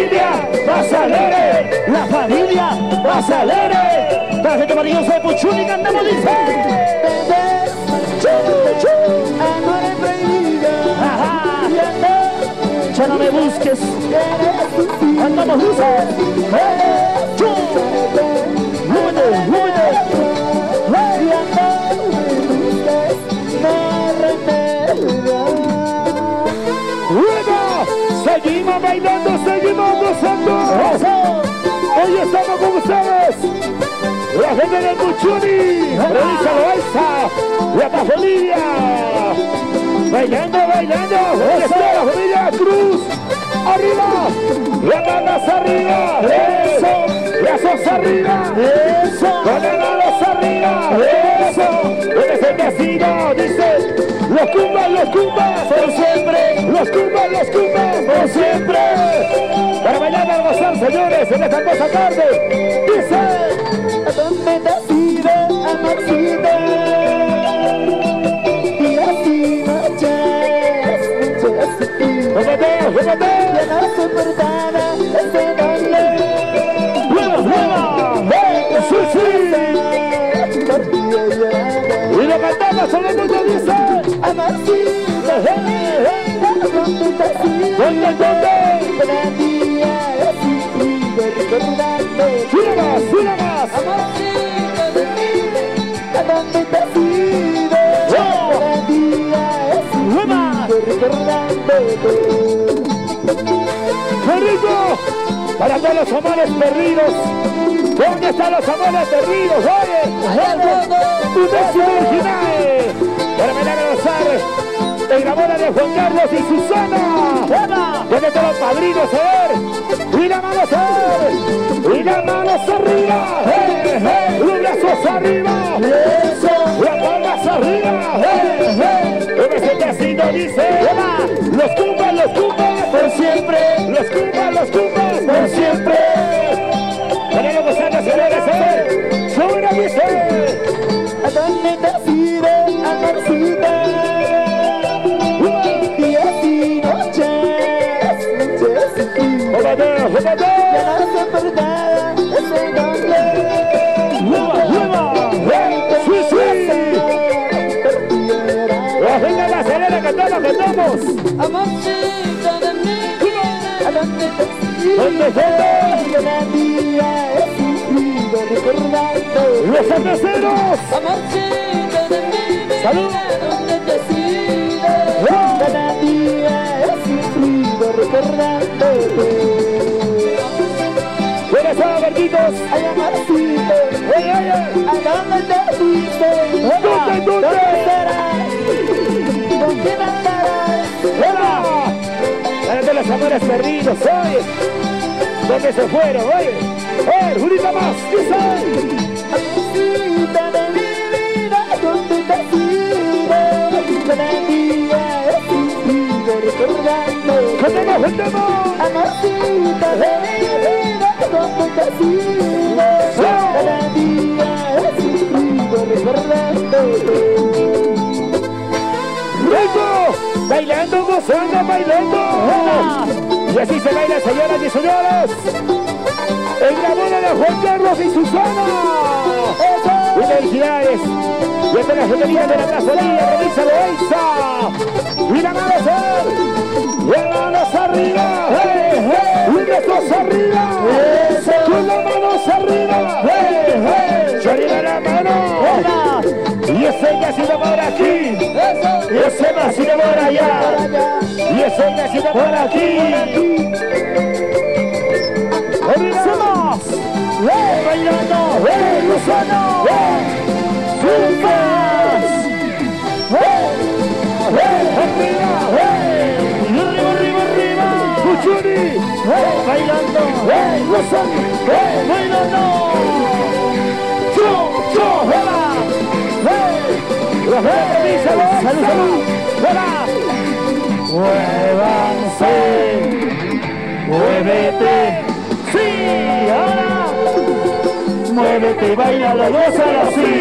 familia más alegre, la familia alegre, para la gente maravillosa de Puchuni, cantamos, dice, Amor prohibido ajá, ya no me busques, andamos, dice, Seguimos bailando, seguimos gozando. Hoy estamos con ustedes. La gente de Muchuni, provincia de Loaiza, la familia. Bailando, bailando. Hoy está la familia Cruz. Arriba, las manos arriba. Eso, brazos arriba. Eso, con las manos arriba. Eso, eres el vecino, dice. Los cumbas, los cumbas, por siempre. Los cumbas, los cumbas, por siempre. Para bailar, para gozar, señores, en esta hermosa tarde. Dice. ¿A dónde te amorcito? Días y noches, noches y ¡Jódete, jódete! Ya no soportaba Para todos los amores perdidos. ¿Dónde están los amores perdidos? Oye, tu décimo original. Grabadora de Juan Carlos y Susana. ¿Dónde están los padrinos? A ver. Y las manos a ver. Y las manos arriba. ¡Eh, eh! Los brazos arriba. Eso. Las palmas arriba. ¡Eh, eh! Ese casino dice. Los cumbas, los cumbas. Por siempre. Los cumbas, los cumbas. Por siempre. Gozar, señores. A. Sube dice. ¿A dónde te muévete. Ya no se perdada, ese doble. Mueva, mueva. Sí, sí. Oh, venga la acelera. Donde te sigo. Cada día he sufrido recordándote. Tardes, Marquitos. Oye, oye. ¿a dónde te fuiste? ¿Dónde, dónde? estarás? ¿Con quién andarás? ¡Hola! Para los amores perdidos, oye. ¿Dónde se fueron, oye? ¡Eh, Julita más! ¡Dice! Amorcita de mi vida, ¿dónde te has ido? Cada día he sufrido recordándote. ¡Cantemos, cantemos! Amorcita de mi vida, ¡Bailando, gozando, bailando! Y así se baila, señoras y señores. En la de Juan Carlos y Susana. ¡Y felicidades! Y esta es la genialidad de la revisa. ¡Y la mano arriba! ¡Hey, restos arriba! ¡Con las manos arriba! ¡Hey, hey! ¡Se arriba la mano! Y ese sido por aquí. Y ese sido por allá. Y ese sido por aquí. ¡Arriba! ¡Eh, bailando! ¡Eh, gozando! ¡Eh, juntas! ¡Eh, eh, arriba! ¡Eh, bailando! ¡Eh, gozando! ¡Eh, bailando! ¡Yo, yo, hola! ¡Eh, los verdes, salud, salud, salud! ¡Hola! ¡Muévanse! ¡Muévete! ¡Sí! ¡Ahora! ¡Muévete, bailalo, gózalo así!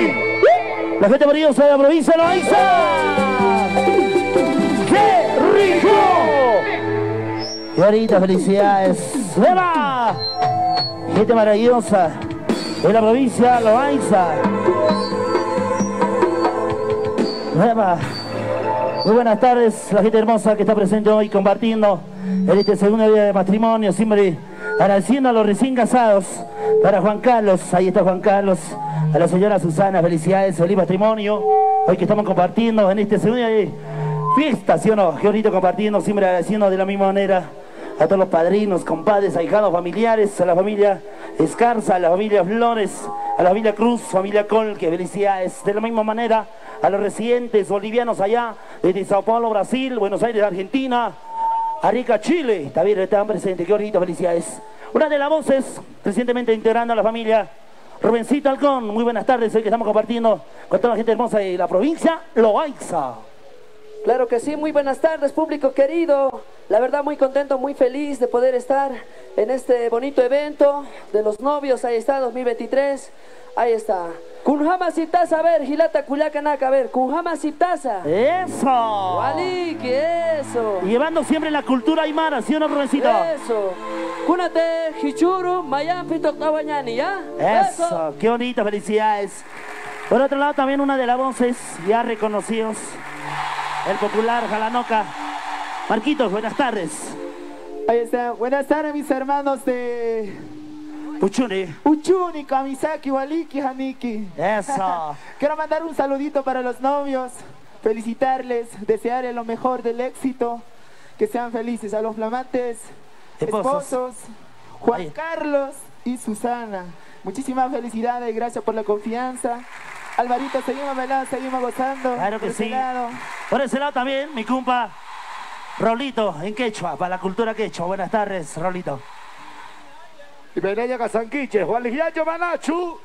La gente maravillosa de la provincia de. Y felicidades. ¡Hola! Gente maravillosa de la provincia de Loaiza. Nueva. Muy buenas tardes, la gente hermosa que está presente hoy compartiendo en este segundo día de matrimonio, siempre agradeciendo a los recién casados, para Juan Carlos, ahí está Juan Carlos, a la señora Susana, felicidades, feliz matrimonio, hoy que estamos compartiendo en este segundo día de fiesta, ¿sí o no? Qué bonito compartiendo, siempre agradeciendo de la misma manera a todos los padrinos, compadres, ahijados, familiares, a la familia Escarza, a la familia Flores, a la familia Cruz, familia Col, que felicidades. De la misma manera, a los residentes bolivianos allá, desde Sao Paulo, Brasil, Buenos Aires, Argentina, Arica, Chile, también están presentes, qué bonito, felicidades. Una de las voces recientemente integrando a la familia Rubencito Alcón, muy buenas tardes, hoy que estamos compartiendo con toda la gente hermosa de la provincia Loaiza. Claro que sí, muy buenas tardes, público querido. La verdad, muy contento, muy feliz de poder estar en este bonito evento de los novios. Ahí está, 2023. Ahí está. Kunjama Siptasa, a ver, Gilata Culiacanak, a ver, Kunjama Siptasa. ¡Eso! Wali, que eso. Llevando siempre la cultura aymara, ¿sí o no, Rubencito? Eso. Kunate, Hichuru, Mayampi, Toctabañani, ¿ya? Eso, qué bonito, felicidades. Por otro lado, también una de las voces ya reconocidos, el popular Jalanoca. Marquitos, buenas tardes. Ahí está. Buenas tardes, mis hermanos de Puchuni. Uchuni, Kamisaki, Waliki, Haniki. Eso. <laughs> Quiero mandar un saludito para los novios, felicitarles, desearles lo mejor del éxito, que sean felices a los flamantes Esposos. Juan Ahí. Carlos y Susana. Muchísimas felicidades, gracias por la confianza. Alvarito, seguimos bailando, seguimos gozando. Claro que ese sí. Por ese lado también, mi compa Rolito, en quechua, para la cultura quechua. Buenas tardes, Rolito. Y Pereña Casanquiche, Juan Ligiacho Manachu.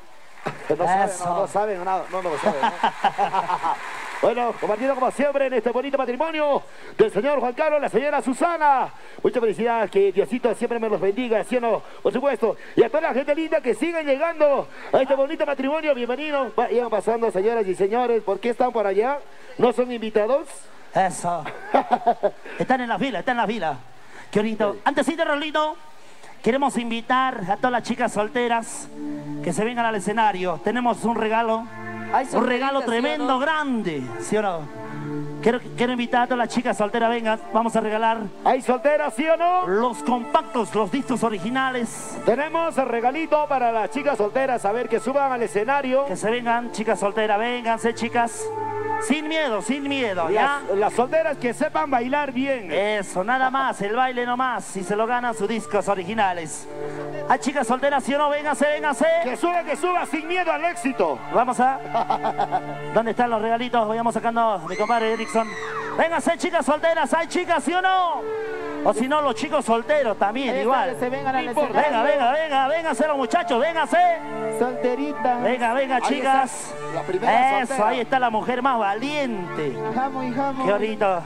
No saben, no, no saben nada, no, no lo saben. ¿no? <laughs> bueno, compartiendo como siempre en este bonito matrimonio del señor Juan Carlos, la señora Susana. Muchas felicidades, que Diosito siempre me los bendiga, ¿sí o no? Por supuesto. Y a toda la gente linda que sigue llegando a este bonito matrimonio, bienvenidos. Vayan pasando, señoras y señores, ¿por qué están por allá? ¿No son invitados? Eso. <laughs> Están en la fila, están en la fila. Qué bonito. Antes de Rolito, queremos invitar a todas las chicas solteras que se vengan al escenario. Tenemos un regalo, un regalo sorpresitas, ¿sí o tremendo, no? grande, ¿sí o no? Quiero, quiero invitar a todas las chicas solteras, vengan, vamos a regalar ¿Hay solteras, sí o no? los compactos, los discos originales. Tenemos el regalito para las chicas solteras. A ver, que suban al escenario. Que se vengan, chicas solteras, vénganse, chicas. Sin miedo, sin miedo, ¿ya? Las, las solteras que sepan bailar bien. Eso, nada más, el baile nomás, si se lo ganan sus discos originales. ¿Hay chicas solteras, sí o no? Vénganse, vénganse. Que suba, que suba, sin miedo al éxito. Vamos a... ¿Dónde están los regalitos? Vayamos sacando mi compadre Erickson. Vénganse, chicas solteras, ¿hay chicas, sí o no? O si no, los chicos solteros también, Ahí igual. está, que se vengan al Venga, escenario. venga, venga, vénganse los muchachos, vénganse. Solterita. Venga, venga, Ahí chicas. está, la primera Eso, soltera. ahí está la mujer más valiente. Jamo y jamo. Qué bonito.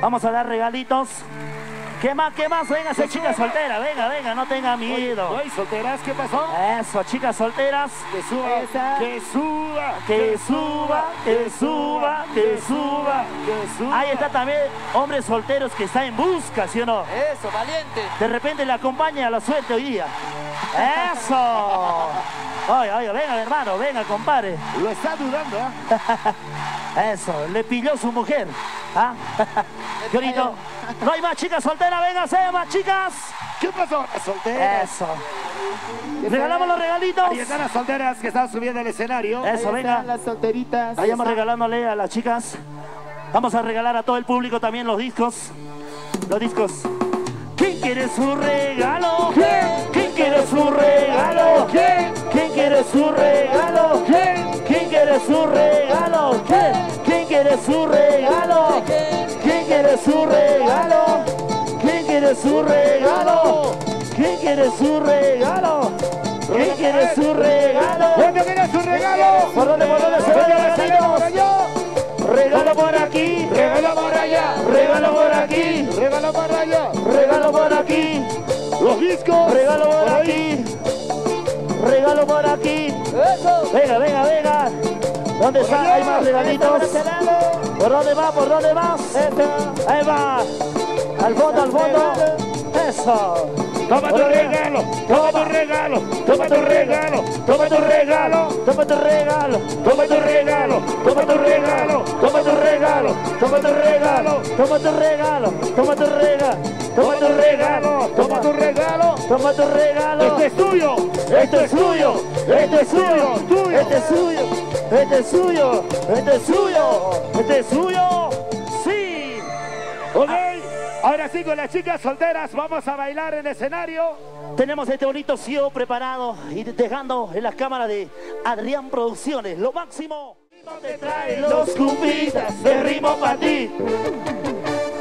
Vamos a dar regalitos. ¿Qué más, qué más? Véngase, chicas solteras. Venga, venga, no tenga miedo. ¿Hay solteras? ¿Qué pasó? Eso, chicas solteras. Que suba, Esa. que suba, Que suba, que suba, que suba. que suba. Ahí está también hombres solteros que están en busca, ¿sí o no? Eso, valiente. De repente le acompaña a la suerte hoy día. ¡Eso! <laughs> Oye, oye, venga, hermano, venga, compadre. Lo está dudando, ¿ah? <laughs> Eso, le pilló su mujer. ¿Ah? <laughs> Qué bonito. No hay más chicas solteras, vénganse, más chicas. ¿Qué pasó? Las solteras. Eso. Regalamos los regalitos. Ahí están las solteras que están subiendo al escenario. Eso, Ahí venga. están las solteritas. Vayamos regalándole a las chicas. Vamos a regalar a todo el público también los discos. Los discos. ¿Quién quiere su regalo? ¿Quién? ¿Quién quiere su regalo? ¿Quién? ¿Quién quiere su regalo? ¿Quién? ¿Quién quiere su regalo? ¿Quién? ¿Quién quiere su regalo? ¿Quién quiere su regalo? ¿Quién quiere su regalo? ¿Quién quiere su regalo? ¿Quién quiere su regalo? ¿Dónde quiere su regalo? ¿Por dónde, por dónde se allá. Regalo por aquí, Regalo por allá. regalo por aquí, Regalo por allá. regalo por aquí, Los discos. regalo por aquí, regalo por aquí. Venga, venga, venga. ¿Dónde está? Hay más regalitos. ¿Por dónde va? ¿Por dónde vas? Ahí va. Al fondo, al fondo. Eso. Toma tu regalo. Toma tu regalo. Toma tu regalo. Toma tu regalo. Toma tu regalo. Toma tu regalo. Toma tu regalo. Toma tu regalo. Toma tu regalo. Toma tu regalo. Toma tu regalo. Toma tu regalo. Toma tu regalo. Toma tu regalo. Este es tuyo. Esto es suyo, esto es suyo, Tuyo. este es suyo, este es suyo, este es suyo, este es suyo. Sí. Ahora sí, con las chicas solteras vamos a bailar en escenario. Tenemos este bonito CEO preparado y dejando en las cámaras de Adrián Producciones. Lo máximo. Te trae los cumbitas, el ritmo para ti.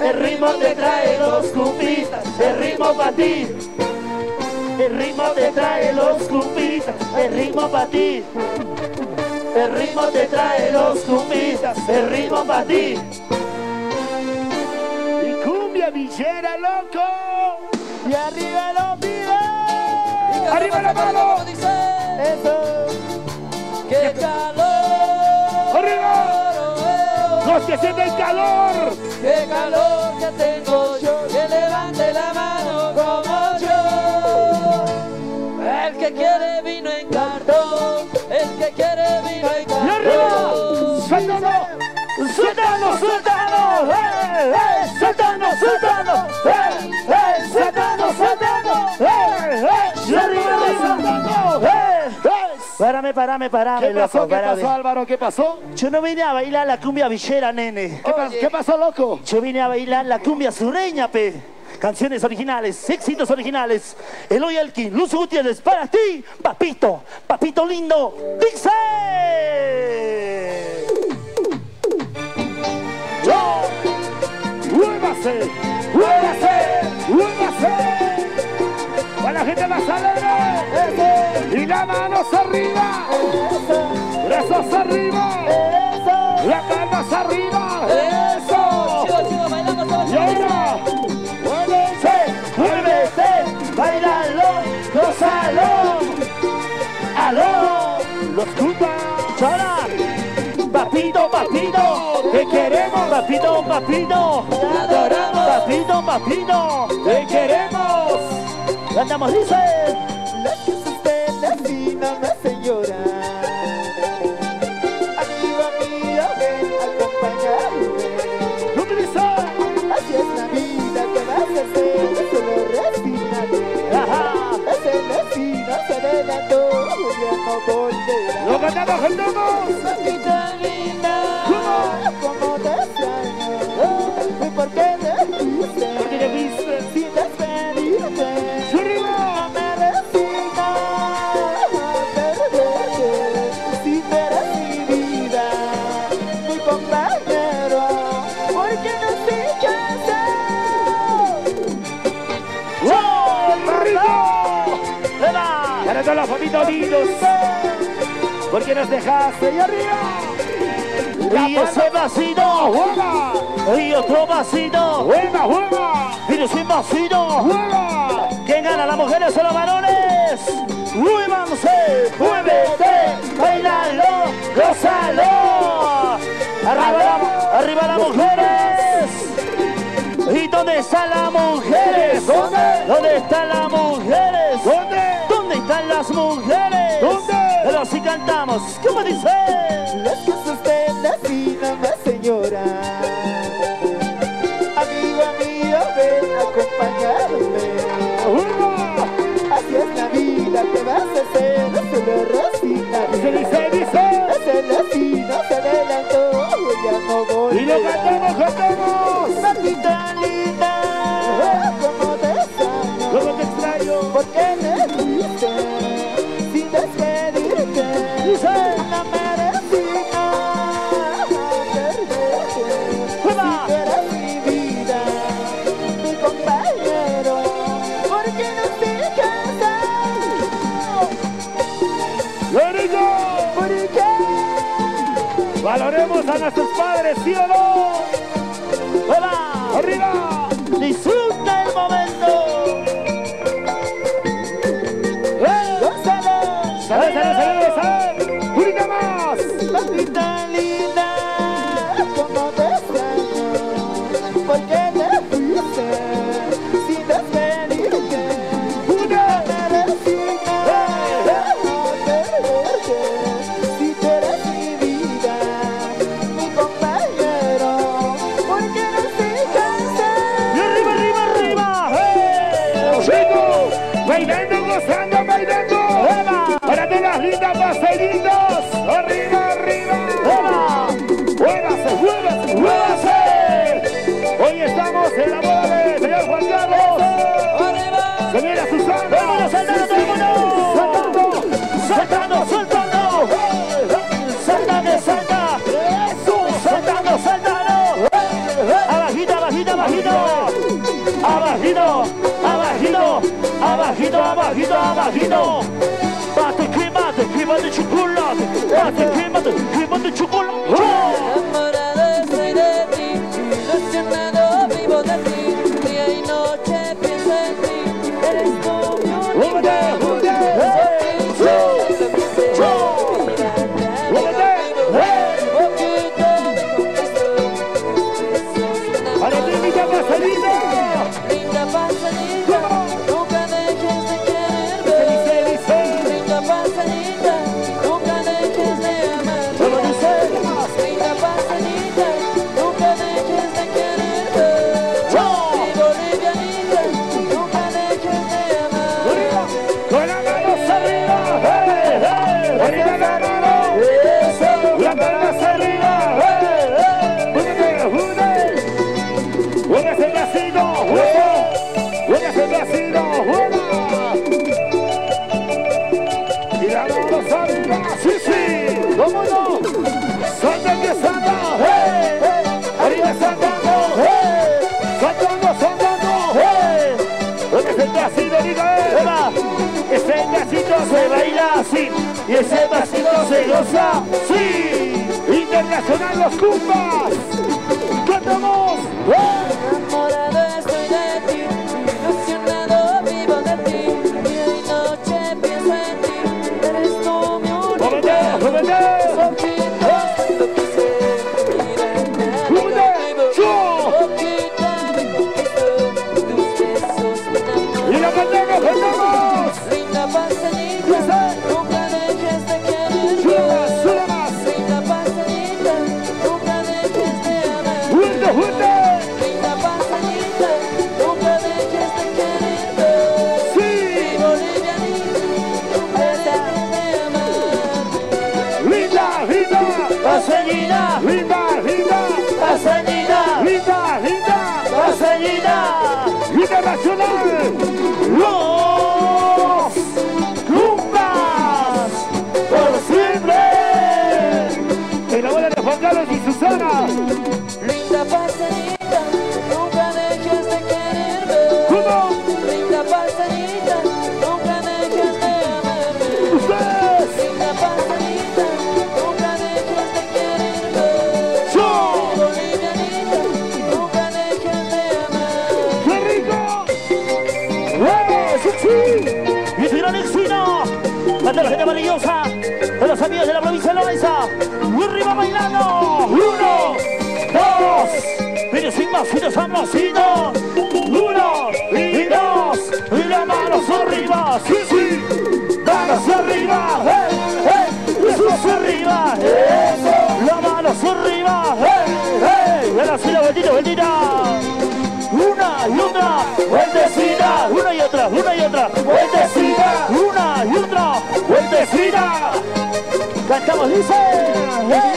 El ritmo te trae los cumbitas, el ritmo para ti. El ritmo te trae los cumbitas, el ritmo para ti. El ritmo te trae los cumbitas, el ritmo para ti. Villera, loco. Y arriba lo pide. ¡Arriba la mano! Eso. ¡Qué calor! ¡Arriba! ¡Los que sienten calor! ¡Qué calor que tengo yo! ¡Que levante la mano como yo! El que quiere vino en cartón, el que quiere vino en ¡Y arriba! cartón. ¡Suéltalo! ¡Suéltalo, suéltalo! ¡Eh, eh! ¡Suéltalo, suéltalo! ¡Eh, eh! ¡Suéltalo, suéltalo! ¡Eh, eh! ¡Eh! Párame, párame, párame, ¿Qué pasó? loco, ¿Qué párame. pasó, Álvaro? ¿Qué pasó? Yo no vine a bailar la cumbia villera, nene. ¿Qué, pas- ¿Qué pasó, loco? Yo vine a bailar la cumbia sureña, pe. Canciones originales, éxitos originales. Eloy Elkin, Luz Gutiérrez, para ti, papito, papito lindo. Dice. ¡Yo! ¡Muévase! ¡Muévase! ¡Muévase! ¡Para la gente más alegre! ¡Y las manos arriba! ¡Brazos arriba! ¡Las manos arriba! ¡Eso! Chicos, chicos, bailamos todos ¡Y ahora! ¡Muévese! muévete, bailalo, gózalo. Aló, Te queremos, papito, papito. Te adoramos, papito, papito. Te queremos. Cantamos, dice. Las que usted así no me hacen llorar. Activa mi ven, acompañarme. Utiliza. Así es la vida que vas a hacer, solo respírate. Ajá. Es el destino, se le da todo, no volverá. ¡Lo cantamos, cantamos! Mamita. queridos, porque nos dejaste y arriba. Y ese vacino, juega. Y otro vacino, juega. Y no soy vacino, juega. ¿Quién gana, las mujeres o los varones? Muévanse, muévete, bailalo, gozalo. Arriba, arriba las mujeres. ¿Y dónde están las mujeres? ¿Dónde? ¿Dónde están las mujeres? las mujeres. ¿Dónde? Pero así cantamos. ¿Cómo dice? Las que sostienen la fina, la señora. Amigo, amigo, ven a acompañarme. Así es la vida, te vas a hacer, no se a sus padres, ¿sí o no? Gidava gidava Bate kıymadı kıymadı çukurladı Bate kıymadı kıymadı chocolate. sí, internacional los cumbas. Más, sin amorcito. Uno y dos. Y manos arriba. Sí, sí. Manos arriba. ¡Hey, hey! Jesús arriba. Eso. Las manos arriba. ¡Hey, hey! Y ahora sí la vueltita, vueltita. Una y otra. Vueltecita. Una y otra, una y otra. Vueltecita. Una y otra. Vueltecita. Cantamos, dice.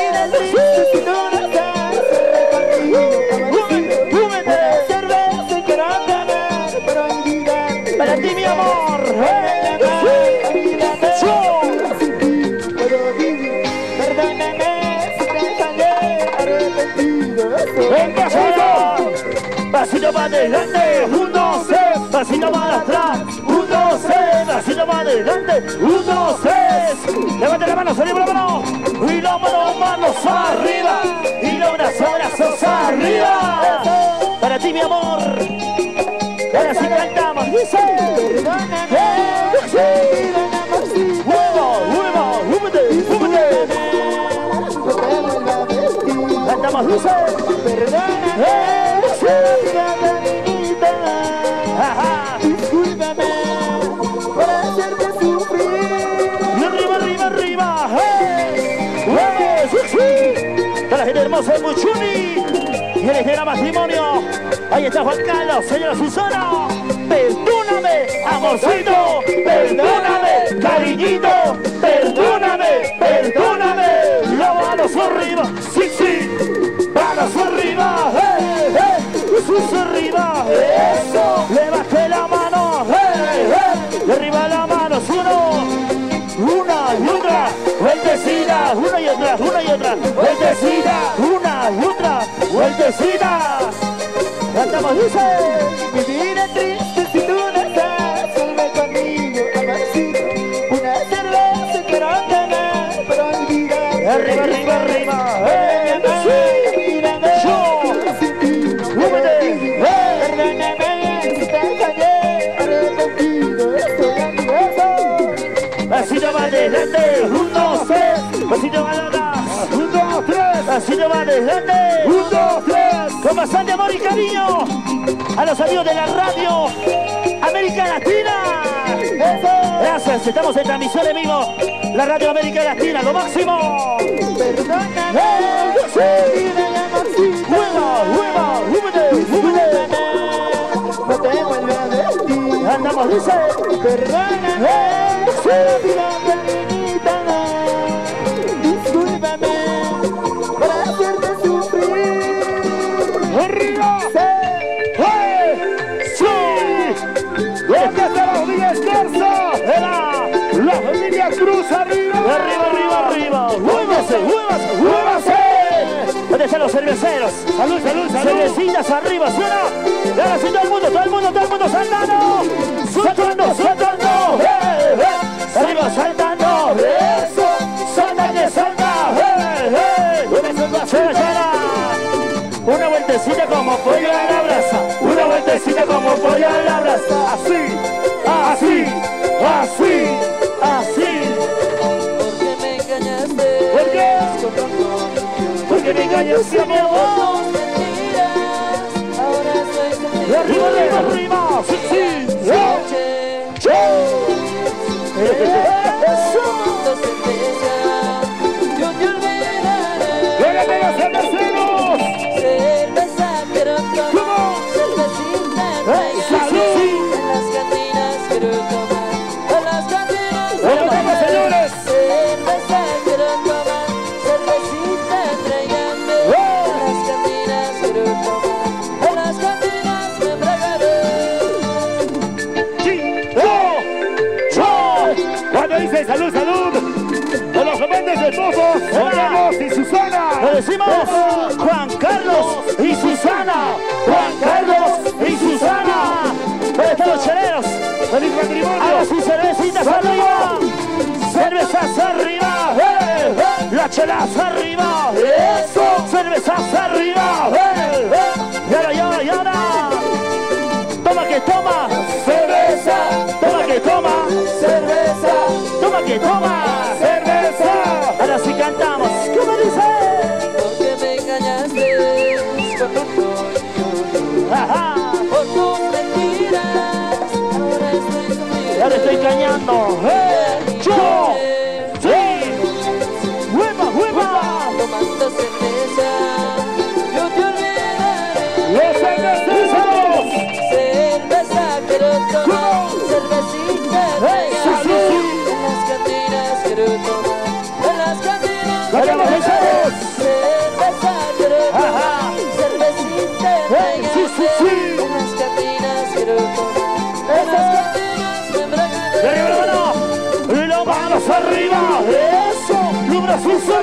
Adelante, un, dos, tres. La mano, arriba la mano. Y la mano, manos arriba. Y los brazos, brazos arriba. Para ti, mi amor. Ahora sí cantamos, dice. ¡Huevo, huevo! ¡Súbete, súbete! Cantamos, dice. ¡Eh! Hermosa de Muchuni. Y el de matrimonio. Ahí está Juan Carlos, señora Susana. Perdóname, amorcito. Perdóname, cariñito. Perdóname, perdóname. La manos arriba. Sí, sí. Manos arriba. ¡Hey! ¡Hey! Jesús arriba. Eso. Le bajé la mano. ¡Hey! ¡Hey! Y arriba la mano. Uno. Una y otra, vueltecita, una y otra, una y otra, otra, vueltecita. Cantamos, dice. Vivir es dos, tres, pasito va adelante, un, dos, tres, con bastante amor y cariño a los amigos de la radio América Latina. Gracias, estamos en transmisión en vivo, la radio América Latina, lo máximo. Perdóname, ¡Eh! ¡Sí! ¡Hueva, hueva, húmete, húmete! No te vuelve a vestir. Andamos, dice. Perdóname, ¡Eh! ¡Sí! ¡Muévase, muévase, muévase! ¿Dónde están los cerveceros? ¡Salud, salud, salud! ¡Cervecitas arriba, suena! ¡Y ahora sí todo el mundo, todo el mundo, todo el mundo saltando! ¡Saltando, saltando! ¡Eh, eh! ¡Arriba, saltando! ¡Eso! ¡Salta que salta! ¡Eh, eh! ¡Una cervecera! Una vueltecita como pollo a la brasa. Una vueltecita como pollo a la brasa. Arriba. Decimos, Juan Carlos y Susana. Juan Carlos y Susana. ¿Dónde están los cheleros? ¡Feliz matrimonio! Ahora sí, cervecitas arriba. Cervezas arriba. ¡Eh! ¡Eh! La chelas arriba. Eso. Cervezas arriba. ¡Eh! Y ahora, y ahora, y ahora. Toma que toma, cerveza. Toma que toma, cerveza. Toma que toma. No.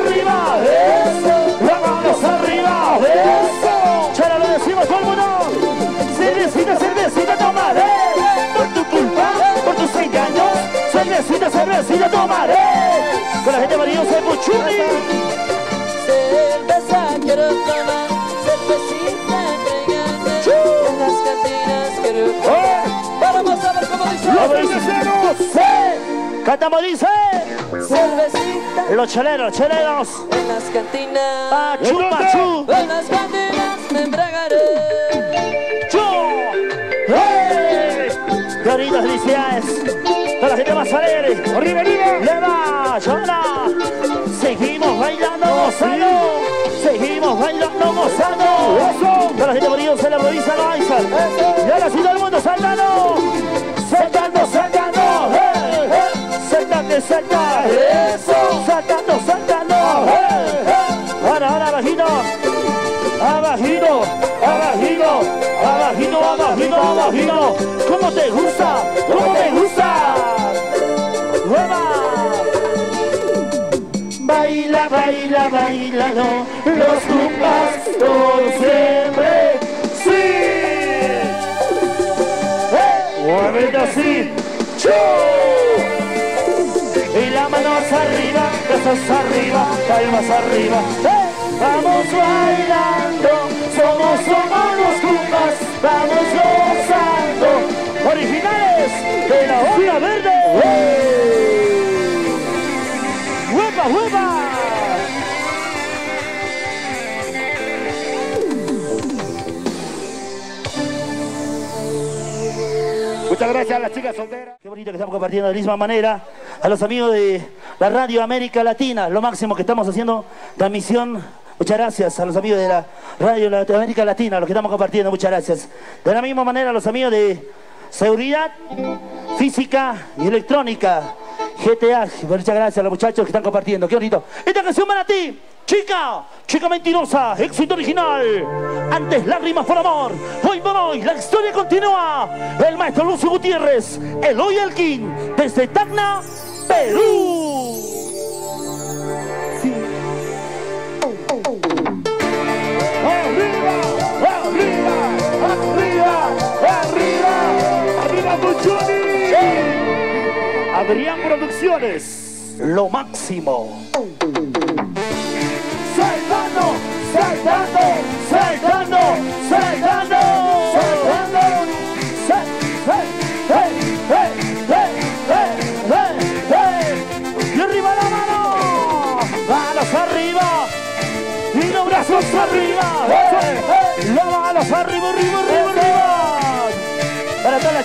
Arriba, eso. Las manos arriba, eso. Chara, lo decimos todo el mundo. Cervecita, cervecita, tomaré. Por tu culpa, por tus engaños. Cervecita, cervecita, tomaré. Con la gente maravillosa de Puchuni. Cerveza quiero tomar, cervecita entregame En las cantinas quiero comer Vamos a ver cómo dice Los cerveceros. Sí. Cantamos, dice. Cervecita Los cheleros, cheleros. en las cantinas Pachu, pachu. En las cantinas me embriagaré ¡Yo! ¡Hey! ¡Qué bonitas felicidades! Toda la gente más alegre. ¡Arriba, arriba! ¡Leva! ¡Llora! Seguimos bailando, gozando. Seguimos bailando, gozando. ¡Eso! Toda la gente bonita se la hay sal. Y ahora sí todo el mundo. Saltando, Saltando. ¡Eso! Saltando, saltando. ¡Hey! ¡Hey! Ahora, ahora, abajito. Abajito, abajito, abajito, abajito, abajito. ¿Cómo te gusta? ¿Cómo te gusta? ¡Nueva! Baila, baila, baila, no, los tumbas por siempre. ¡Sí! ¡Eh! ¡Muévete así! ¡Chu! Y la manos arriba, brazos arriba, palmas arriba. ¡Eh! Vamos bailando, somos, los Cumbas, vamos gozando. Originales de la Onda Verde. ¡Eh! ¡Huepa, huepa! Muchas gracias a las chicas solteras. Qué bonito que estamos compartiendo de la misma manera. A los amigos de la Radio América Latina, lo máximo que estamos haciendo, transmisión. Muchas gracias a los amigos de la Radio América Latina, los que estamos compartiendo, muchas gracias. De la misma manera a los amigos de Seguridad Física y Electrónica, GTA. Muchas gracias a los muchachos que están compartiendo. Qué bonito. Esta canción para ti. Chica, chica mentirosa, éxito original. Antes lágrimas por amor, hoy por hoy la historia continúa. El maestro Lucio Gutiérrez, Eloy Elkin, desde Tacna, Perú. Arriba, arriba, arriba, arriba, arriba Puchuni. Adrián Producciones, lo máximo. Saltando, saltando, saltando, saltando.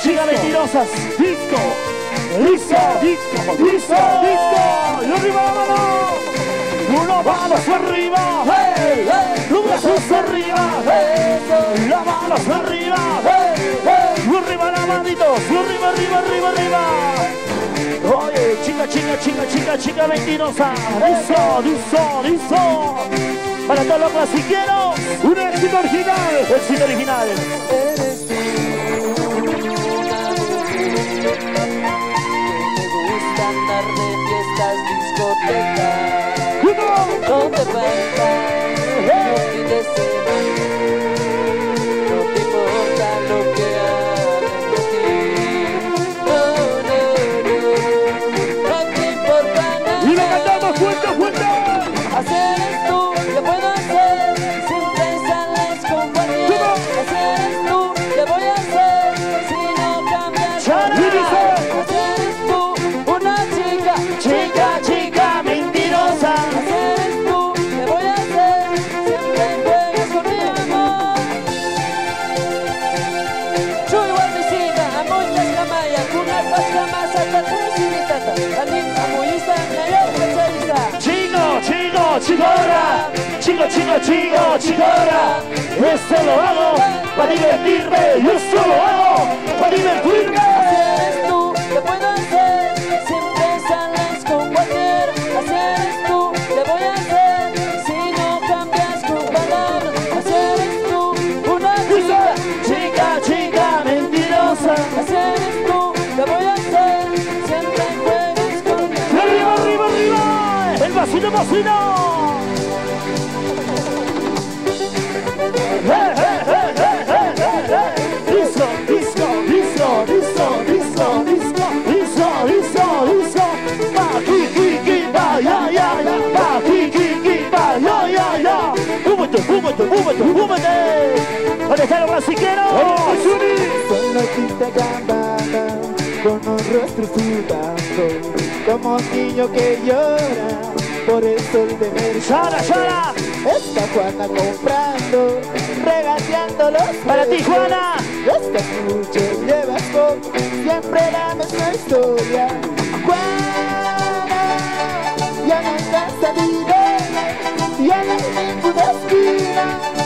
Chicas mentirosas, disco, disco, disco, disco, disco. Y arriba la mano. Uno manos arriba, hey, hey. brazos arriba, hey, las manos arriba, hey, hey. Arriba la manito, arriba, arriba, arriba, arriba. Oye, chica, chica, chica, chica, chica mentirosa. Diso, diso, diso. Para todos los clasiqueros, un éxito original. Éxito original. De fiestas, discotecas No te Chico, chico, chico, chicora. Esto lo hago para divertirme. Yo esto lo hago para divertirme. Hacer tú, ¿qué puedo hacer? Siempre sales con cualquiera. Hacer tú, ¿qué voy a hacer? Si no cambias tu palabra. Hacer tú, una chica. Chica, chica mentirosa. Hacer tú, ¿qué voy a hacer? Siempre juegas con Arriba, arriba, arriba. El vacino, vacino. tanto como un niño que llora por el sol de Mercedes. ¡Sara, Está Juana comprando, regateando los ¡Para ti, Juana! Estas muchas llevas con siempre la misma historia. Juana, ya no estás a mi ya no hay ninguna esquina.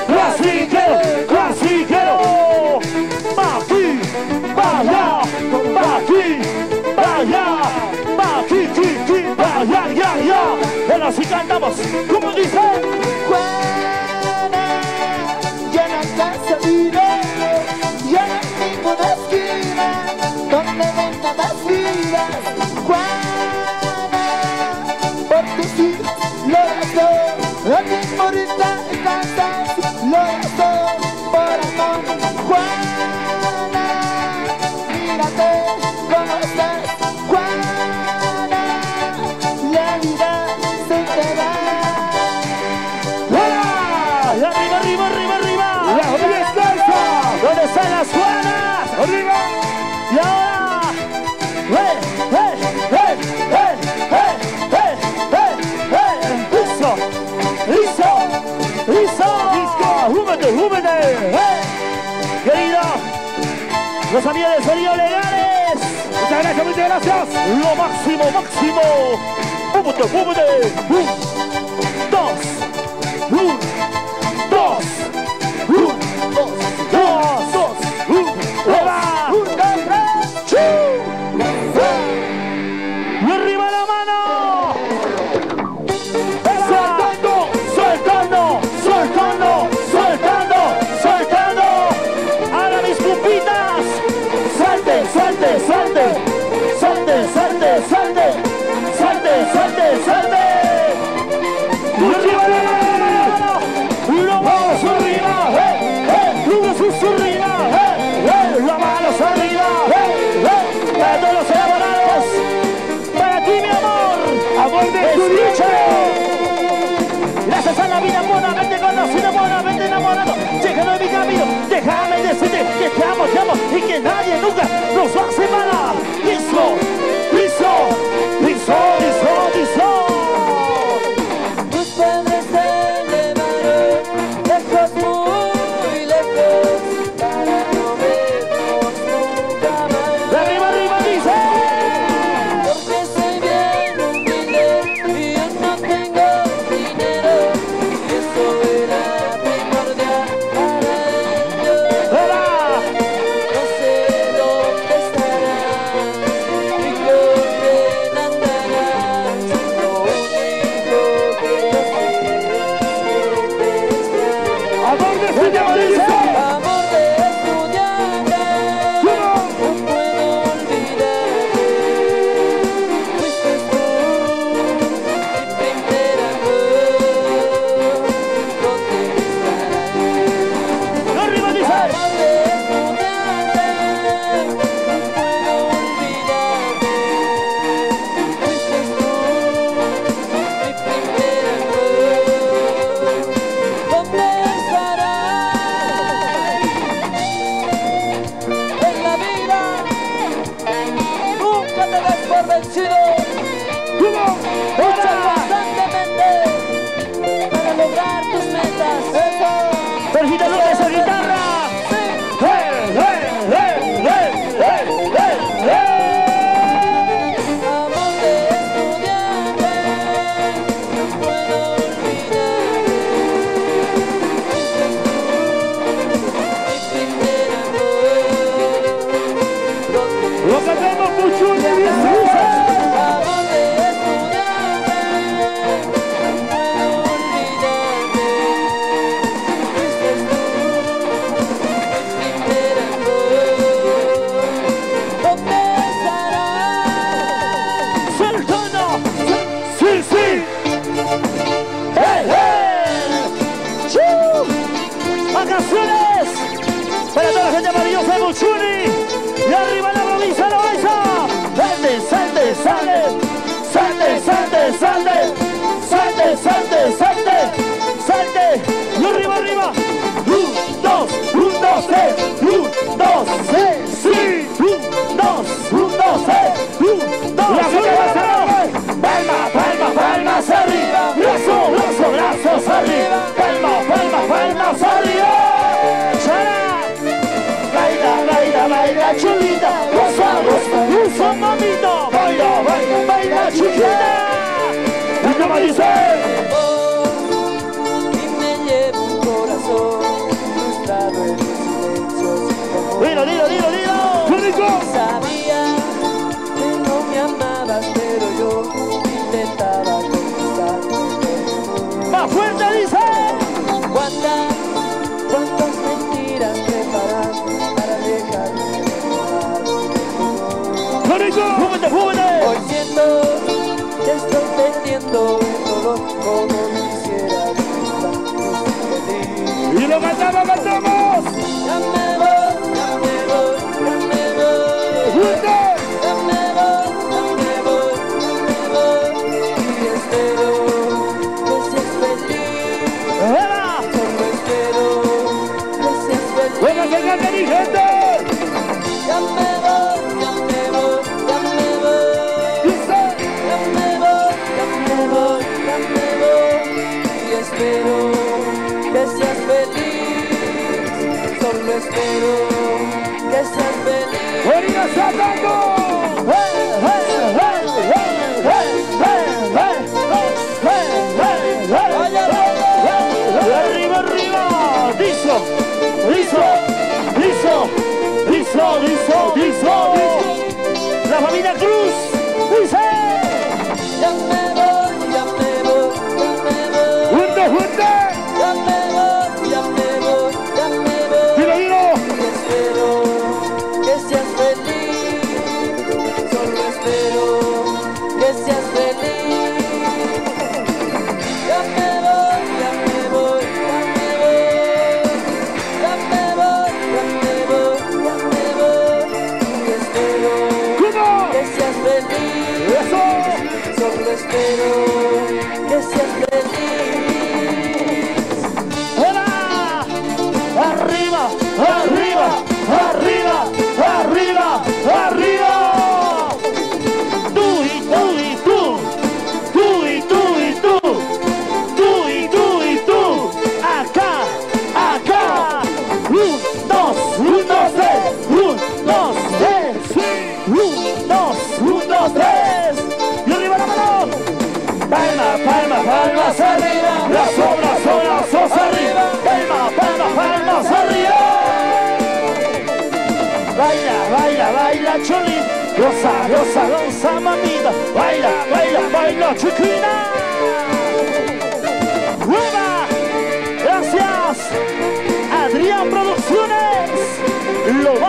vamos, como dizer. Carlos Aniedes, Felipe Legales. Muchas gracias, muchas gracias. Lo máximo, máximo. ¡Púbute, púbute! ¡Púbute!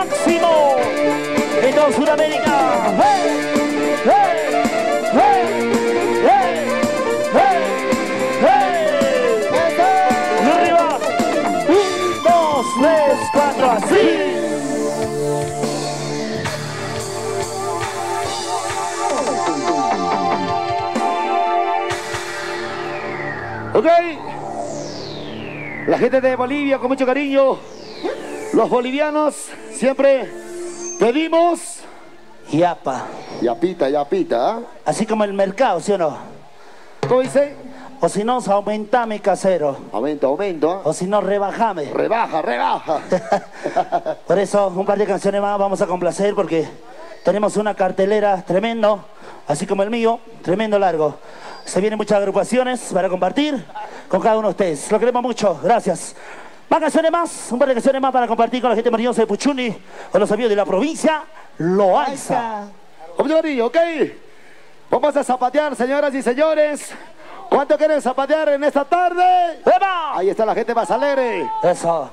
máximo en todo Sudamérica. ¡Hey! ¡Hey! Un, dos, tres, cuatro, así. ¿Ok? La gente de Bolivia con mucho cariño, los bolivianos siempre pedimos... Yapa. Yapita, yapita. ¿ah? Así como el mercado, ¿sí o no? ¿Cómo dice? O si no, aumentame casero. Aumenta, aumento. ¿ah? O si no, rebajame. Rebaja, rebaja. <laughs> Por eso, un par de canciones más vamos a complacer porque tenemos una cartelera tremendo, así como el mío, tremendo largo. Se vienen muchas agrupaciones para compartir con cada uno de ustedes. Lo queremos mucho. Gracias. Más canciones más, un par de canciones más para compartir con la gente maravillosa de Puchuni, con los amigos de la provincia Loaiza. ok. Vamos a zapatear, señoras y señores. ¿Cuánto quieren zapatear en esta tarde? ¡Eva! Ahí está la gente más alegre. Eso.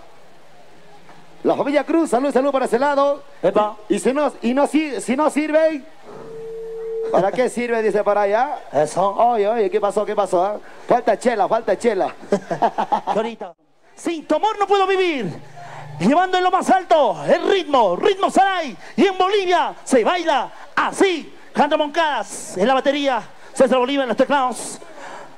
La familia Cruz, salud, salud para ese lado. ¡Epa! Y, si no, y no, si, no sirve, ¿para qué sirve? Dice para allá. ¿ah? Eso. Oye, oye, ¿qué pasó? ¿Qué pasó? Ah? Falta chela, falta chela. <laughs> Ahorita. Sin tu no puedo vivir. Llevando en lo más alto el ritmo, ritmo Saray. Y en Bolivia se baila así. Jandro Moncadas en la batería, César Bolívar en los teclados.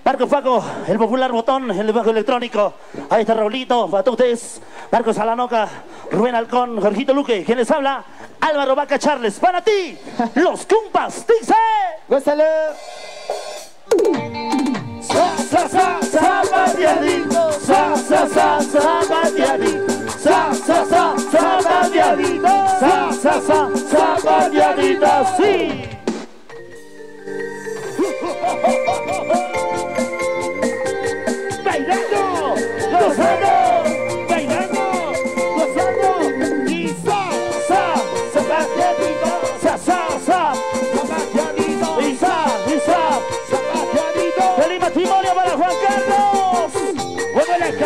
Marco Faco, el popular botón, el bajo electrónico. Ahí está Raulito, Batutes, Marcos Alanoca, Rubén Alcón, Jorgito Luque. ¿Quién les habla? Álvaro Vaca Charles. Para ti, los cumpas, dice. ¡Gózalo! sa sa sabadiadi, sa sa sa sabadiadi, sa sa sa sabadiadi, sa sa sa sabadiadi, sí. Bailando los.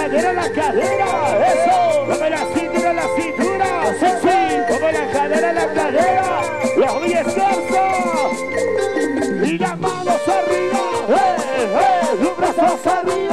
cadera, la cadera, eso. Como la cintura, la cintura, sí. Como la cadera, la cadera, los pies torso. Y las manos arriba, eh, eh, los brazos arriba.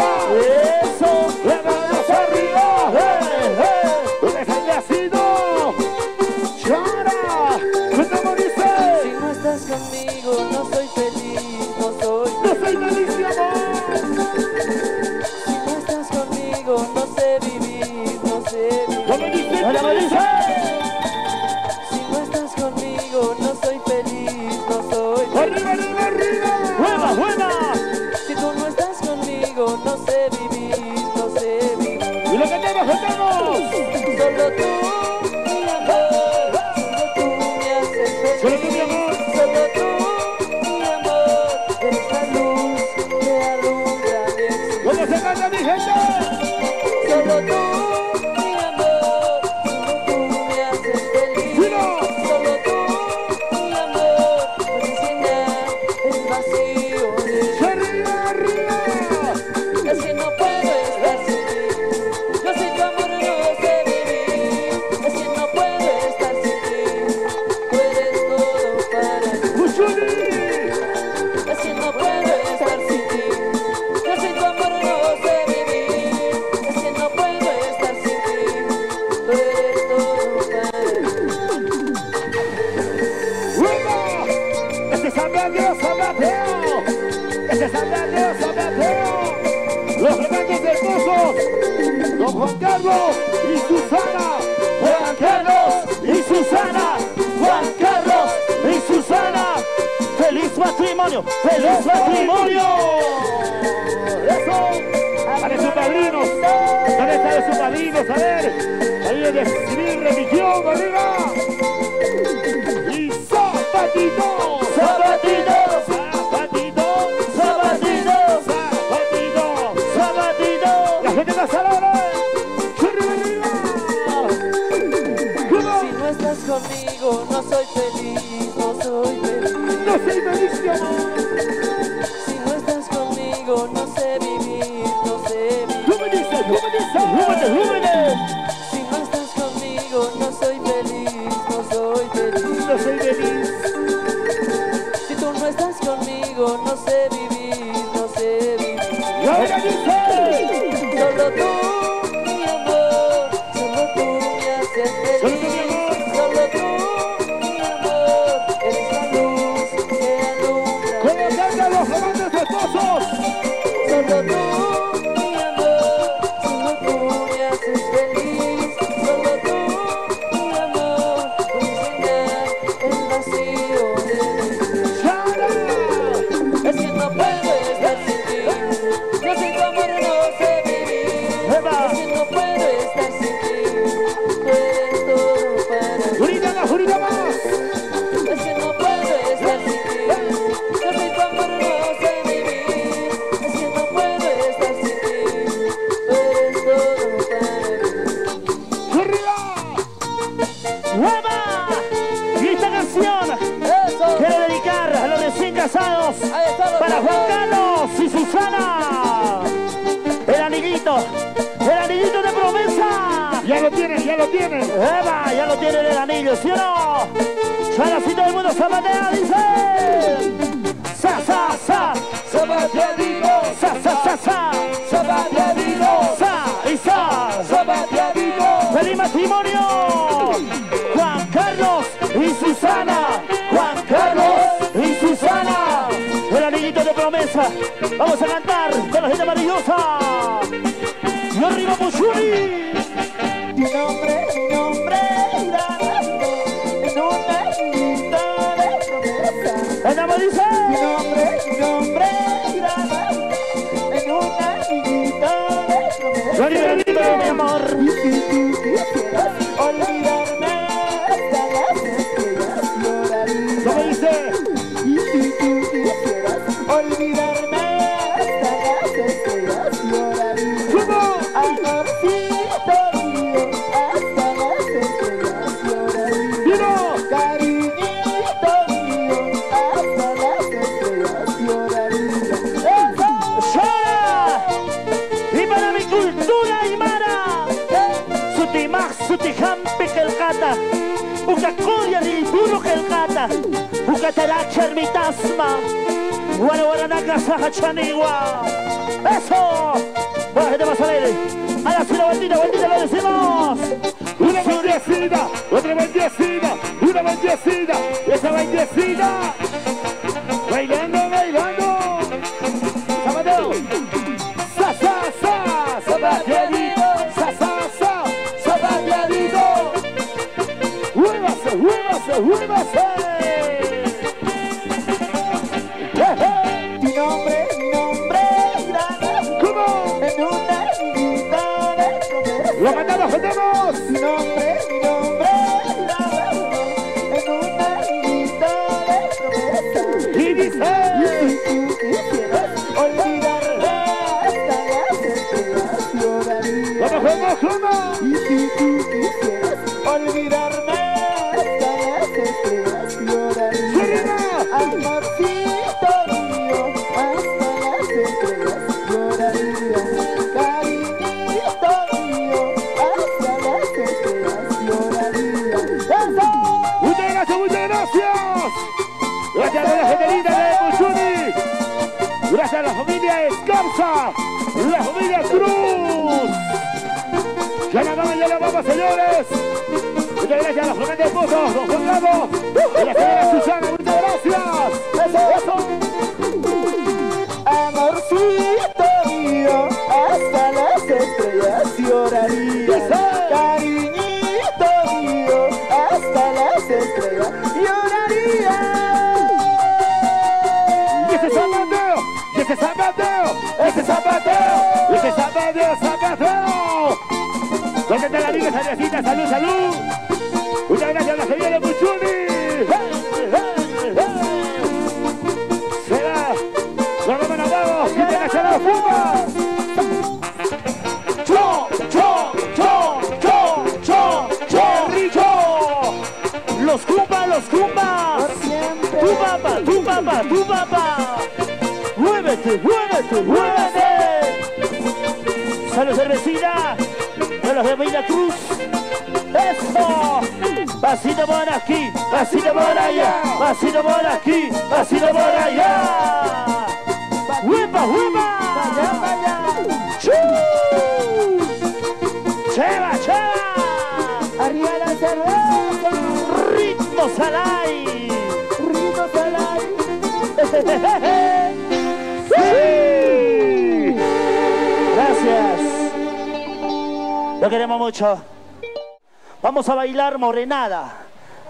Outra trabalho de assim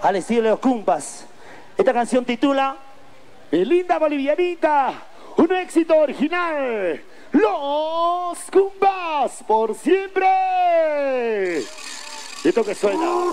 al estilo de los oh, cumpas. Esta canción titula Linda Bolivianita, un éxito original. Los cumpas por siempre. Y esto que suena.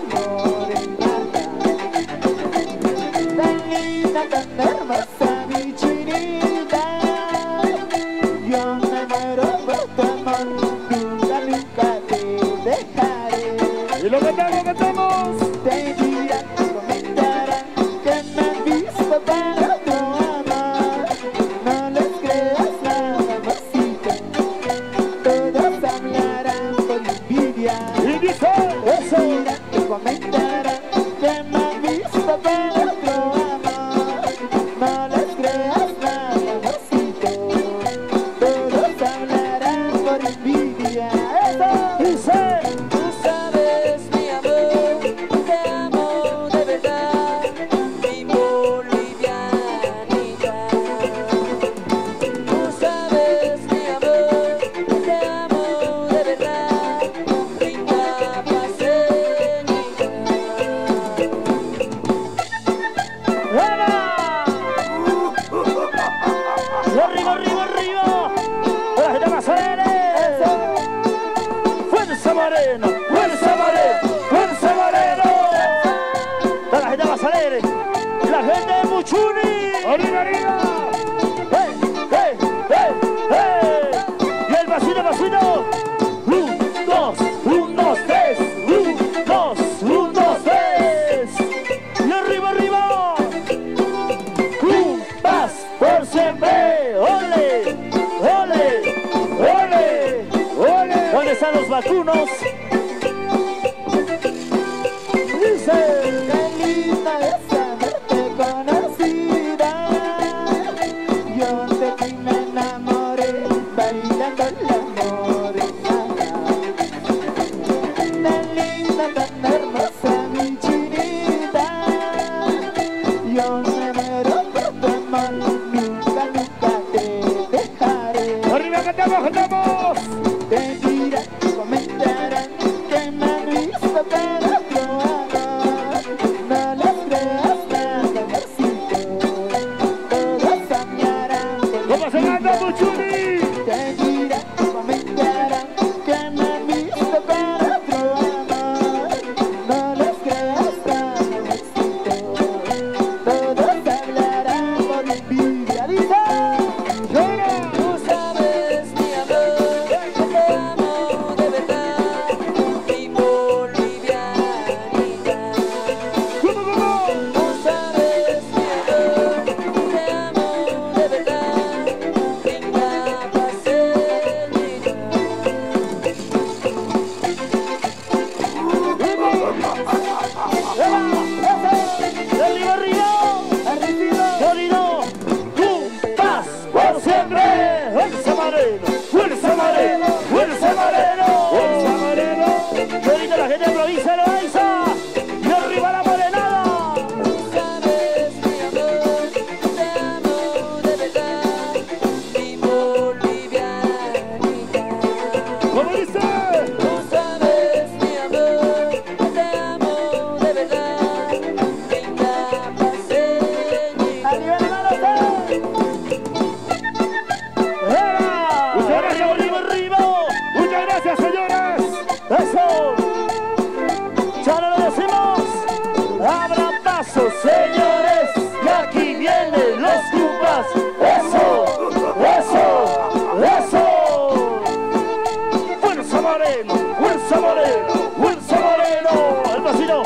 Wilson Moreno, Wilson Moreno, el vecino.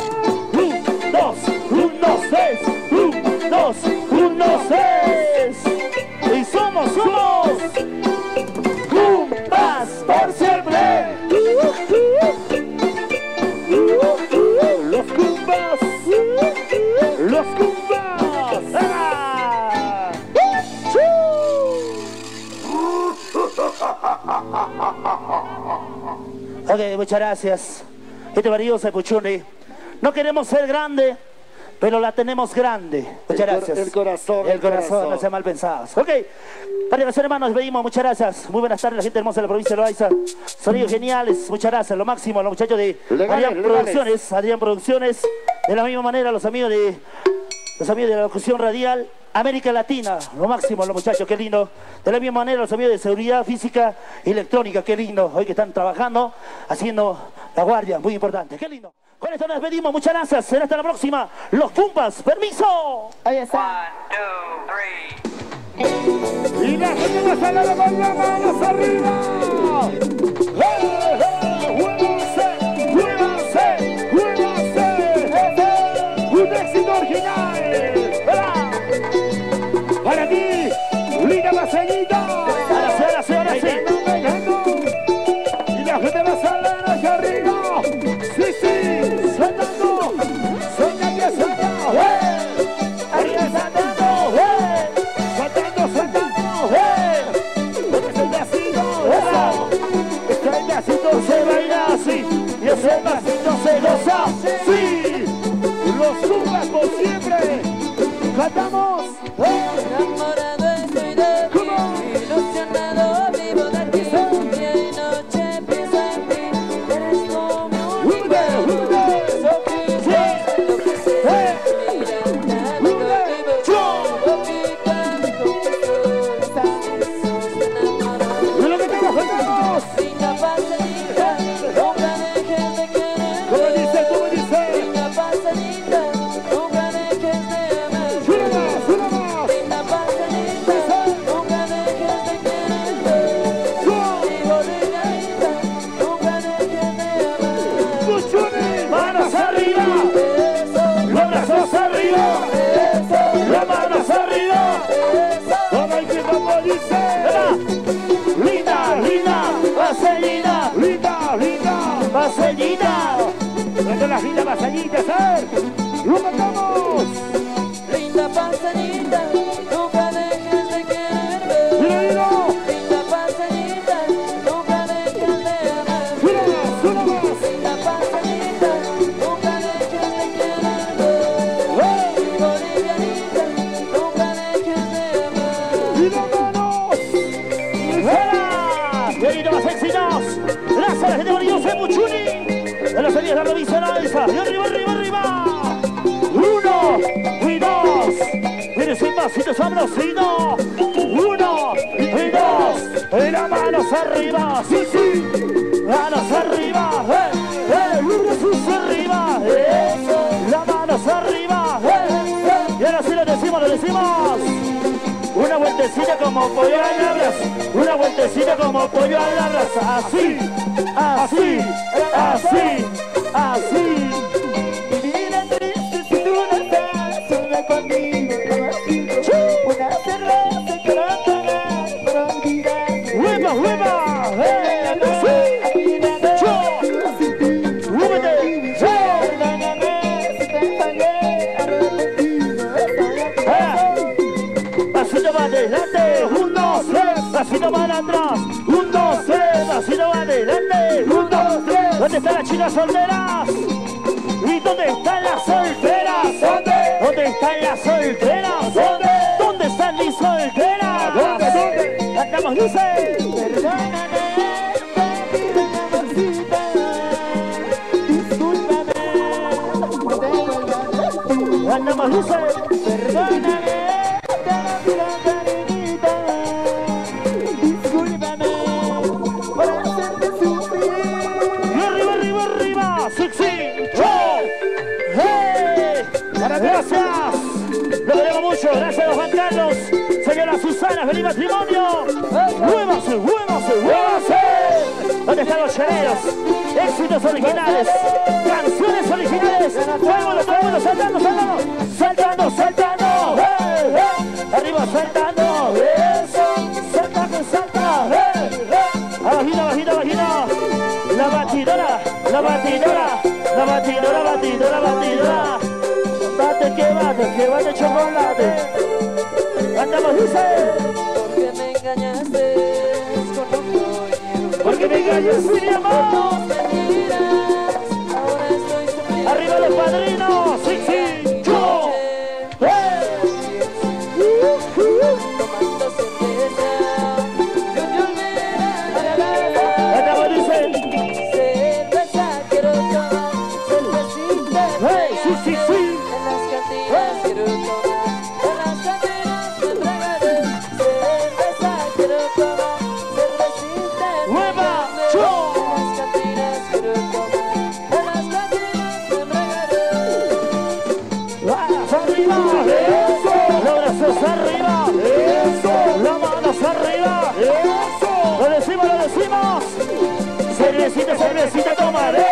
Un, dos, un, dos, tres, un, dos, un, dos, tres. muchas gracias. Este marido se. No queremos ser grande, pero la tenemos grande. Muchas gracias. El corazón. El, corazón, no sea mal pensados. Ok. Arribación, hermanos, pedimos, muchas gracias. Muy buenas tardes, la gente hermosa de la provincia de Loaiza. Sonidos geniales, muchas gracias. Lo máximo a los muchachos de legales, Producciones, Adrián Producciones. De la misma manera, los amigos de los amigos de la locución radial. América Latina, lo máximo, los muchachos, qué lindo. De la misma manera, los amigos de seguridad física y electrónica, qué lindo. Hoy que están trabajando, haciendo la guardia, muy importante, qué lindo. Con esto nos despedimos, muchas gracias. Será hasta la próxima. Los Cumpas, permiso. Ahí está. Y la gente con las manos arriba. ¡Eh, eh! ¡Muévanse! ¡Muévanse! ¡Muévanse! ¡Un éxito original! Para ti, Lina Maceñita. Ahora sí, ahora sí, ahora sí. Y la gente va a salir hacia arriba. Sí, sí, saltando. Sueña que sueña. ¡Eh! Arriba saltando. ¡Eh! Saltando, saltando. ¡Eh! Porque es el pasito. ¡Eso! Este pasito se baila así. Y ese pasito se goza. ¡Sí! Los siempre. Cantamos. ¡Eh! ¡Cuando las lindas Pasito sabrosito. Uno y dos. Y las manos arriba. Sí, sí. Manos arriba. ¡Eh! ¡Eh! Arriba. ¡Eso! Las manos arriba. ¡Eh! ¡Eh! Y ahora sí lo decimos, lo decimos. Una vueltecita como pollo a la una vueltecita como pollo a la así, así, así, así. ¿Dónde están las chicas solteras? ¿Y dónde están las solteras? ¿Dónde? ¿Dónde están las solteras? ¿Dónde? ¿Dónde están mis solteras? ¿Dónde, dónde? Cantamos, dice. Perdóname, amorcita. Discúlpame. Cantamos, dice. ¿Dónde están los chareros? Éxitos originales. Canciones originales. El mundo saltando, saltando. Saltando, saltando. ¡Hey, hey! Arriba, saltando. Eso. Salta. ¡Hey, hey! Abajito, abajito, abajito. La batidora, la batidora, la batidora, batidora, batidora. Bate que bate, que bate chocolate. Andamos, dice. Engañas, mi. Arriba los padrinos, Cervecita, cervecita tomaré.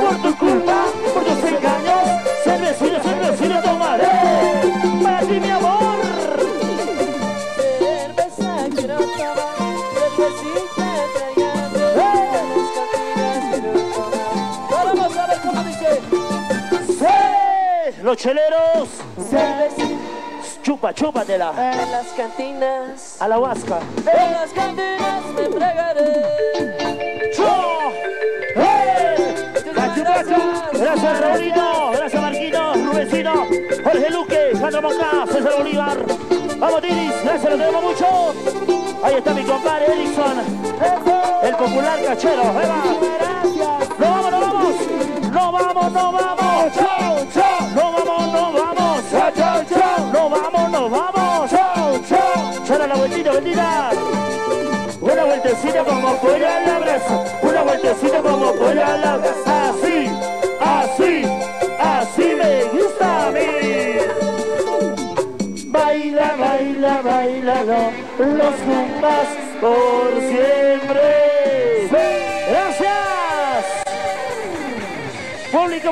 Por tu culpa, por tus engaños Cervecita, cervecita tomaré. Para ti mi amor. Cerveza quiero tomar, cervecita trayendo Las cantinas quiero tomar Ahora vamos a ver cómo dice. ¡Sí! Los cheleros. Cervecita. Chupa, chúpatela. En las cantinas. A la huasca. En las cantinas me entregaré Gracias Raulito, gracias Marquito, Rubensino, Jorge Luque, Jandro Monca, César Bolívar. Vamos Tiris, gracias, lo tenemos mucho. Ahí está mi compadre Erickson, el popular cachero. Va. ¡No vamos, no vamos! ¡No vamos, no vamos! ¡Chao, chao! ¡No vamos, no vamos! ¡Chao, chao, chao! ¡No vamos, no vamos! ¡Chao, chao! ¡Chara la vueltita, vueltita! Una vueltecita como pollo la brasa, una vueltecita como pollo la brasa,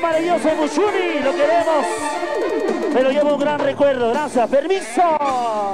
maravilloso de Buchuni, lo queremos. Pero llevo un gran recuerdo, gracias, permiso.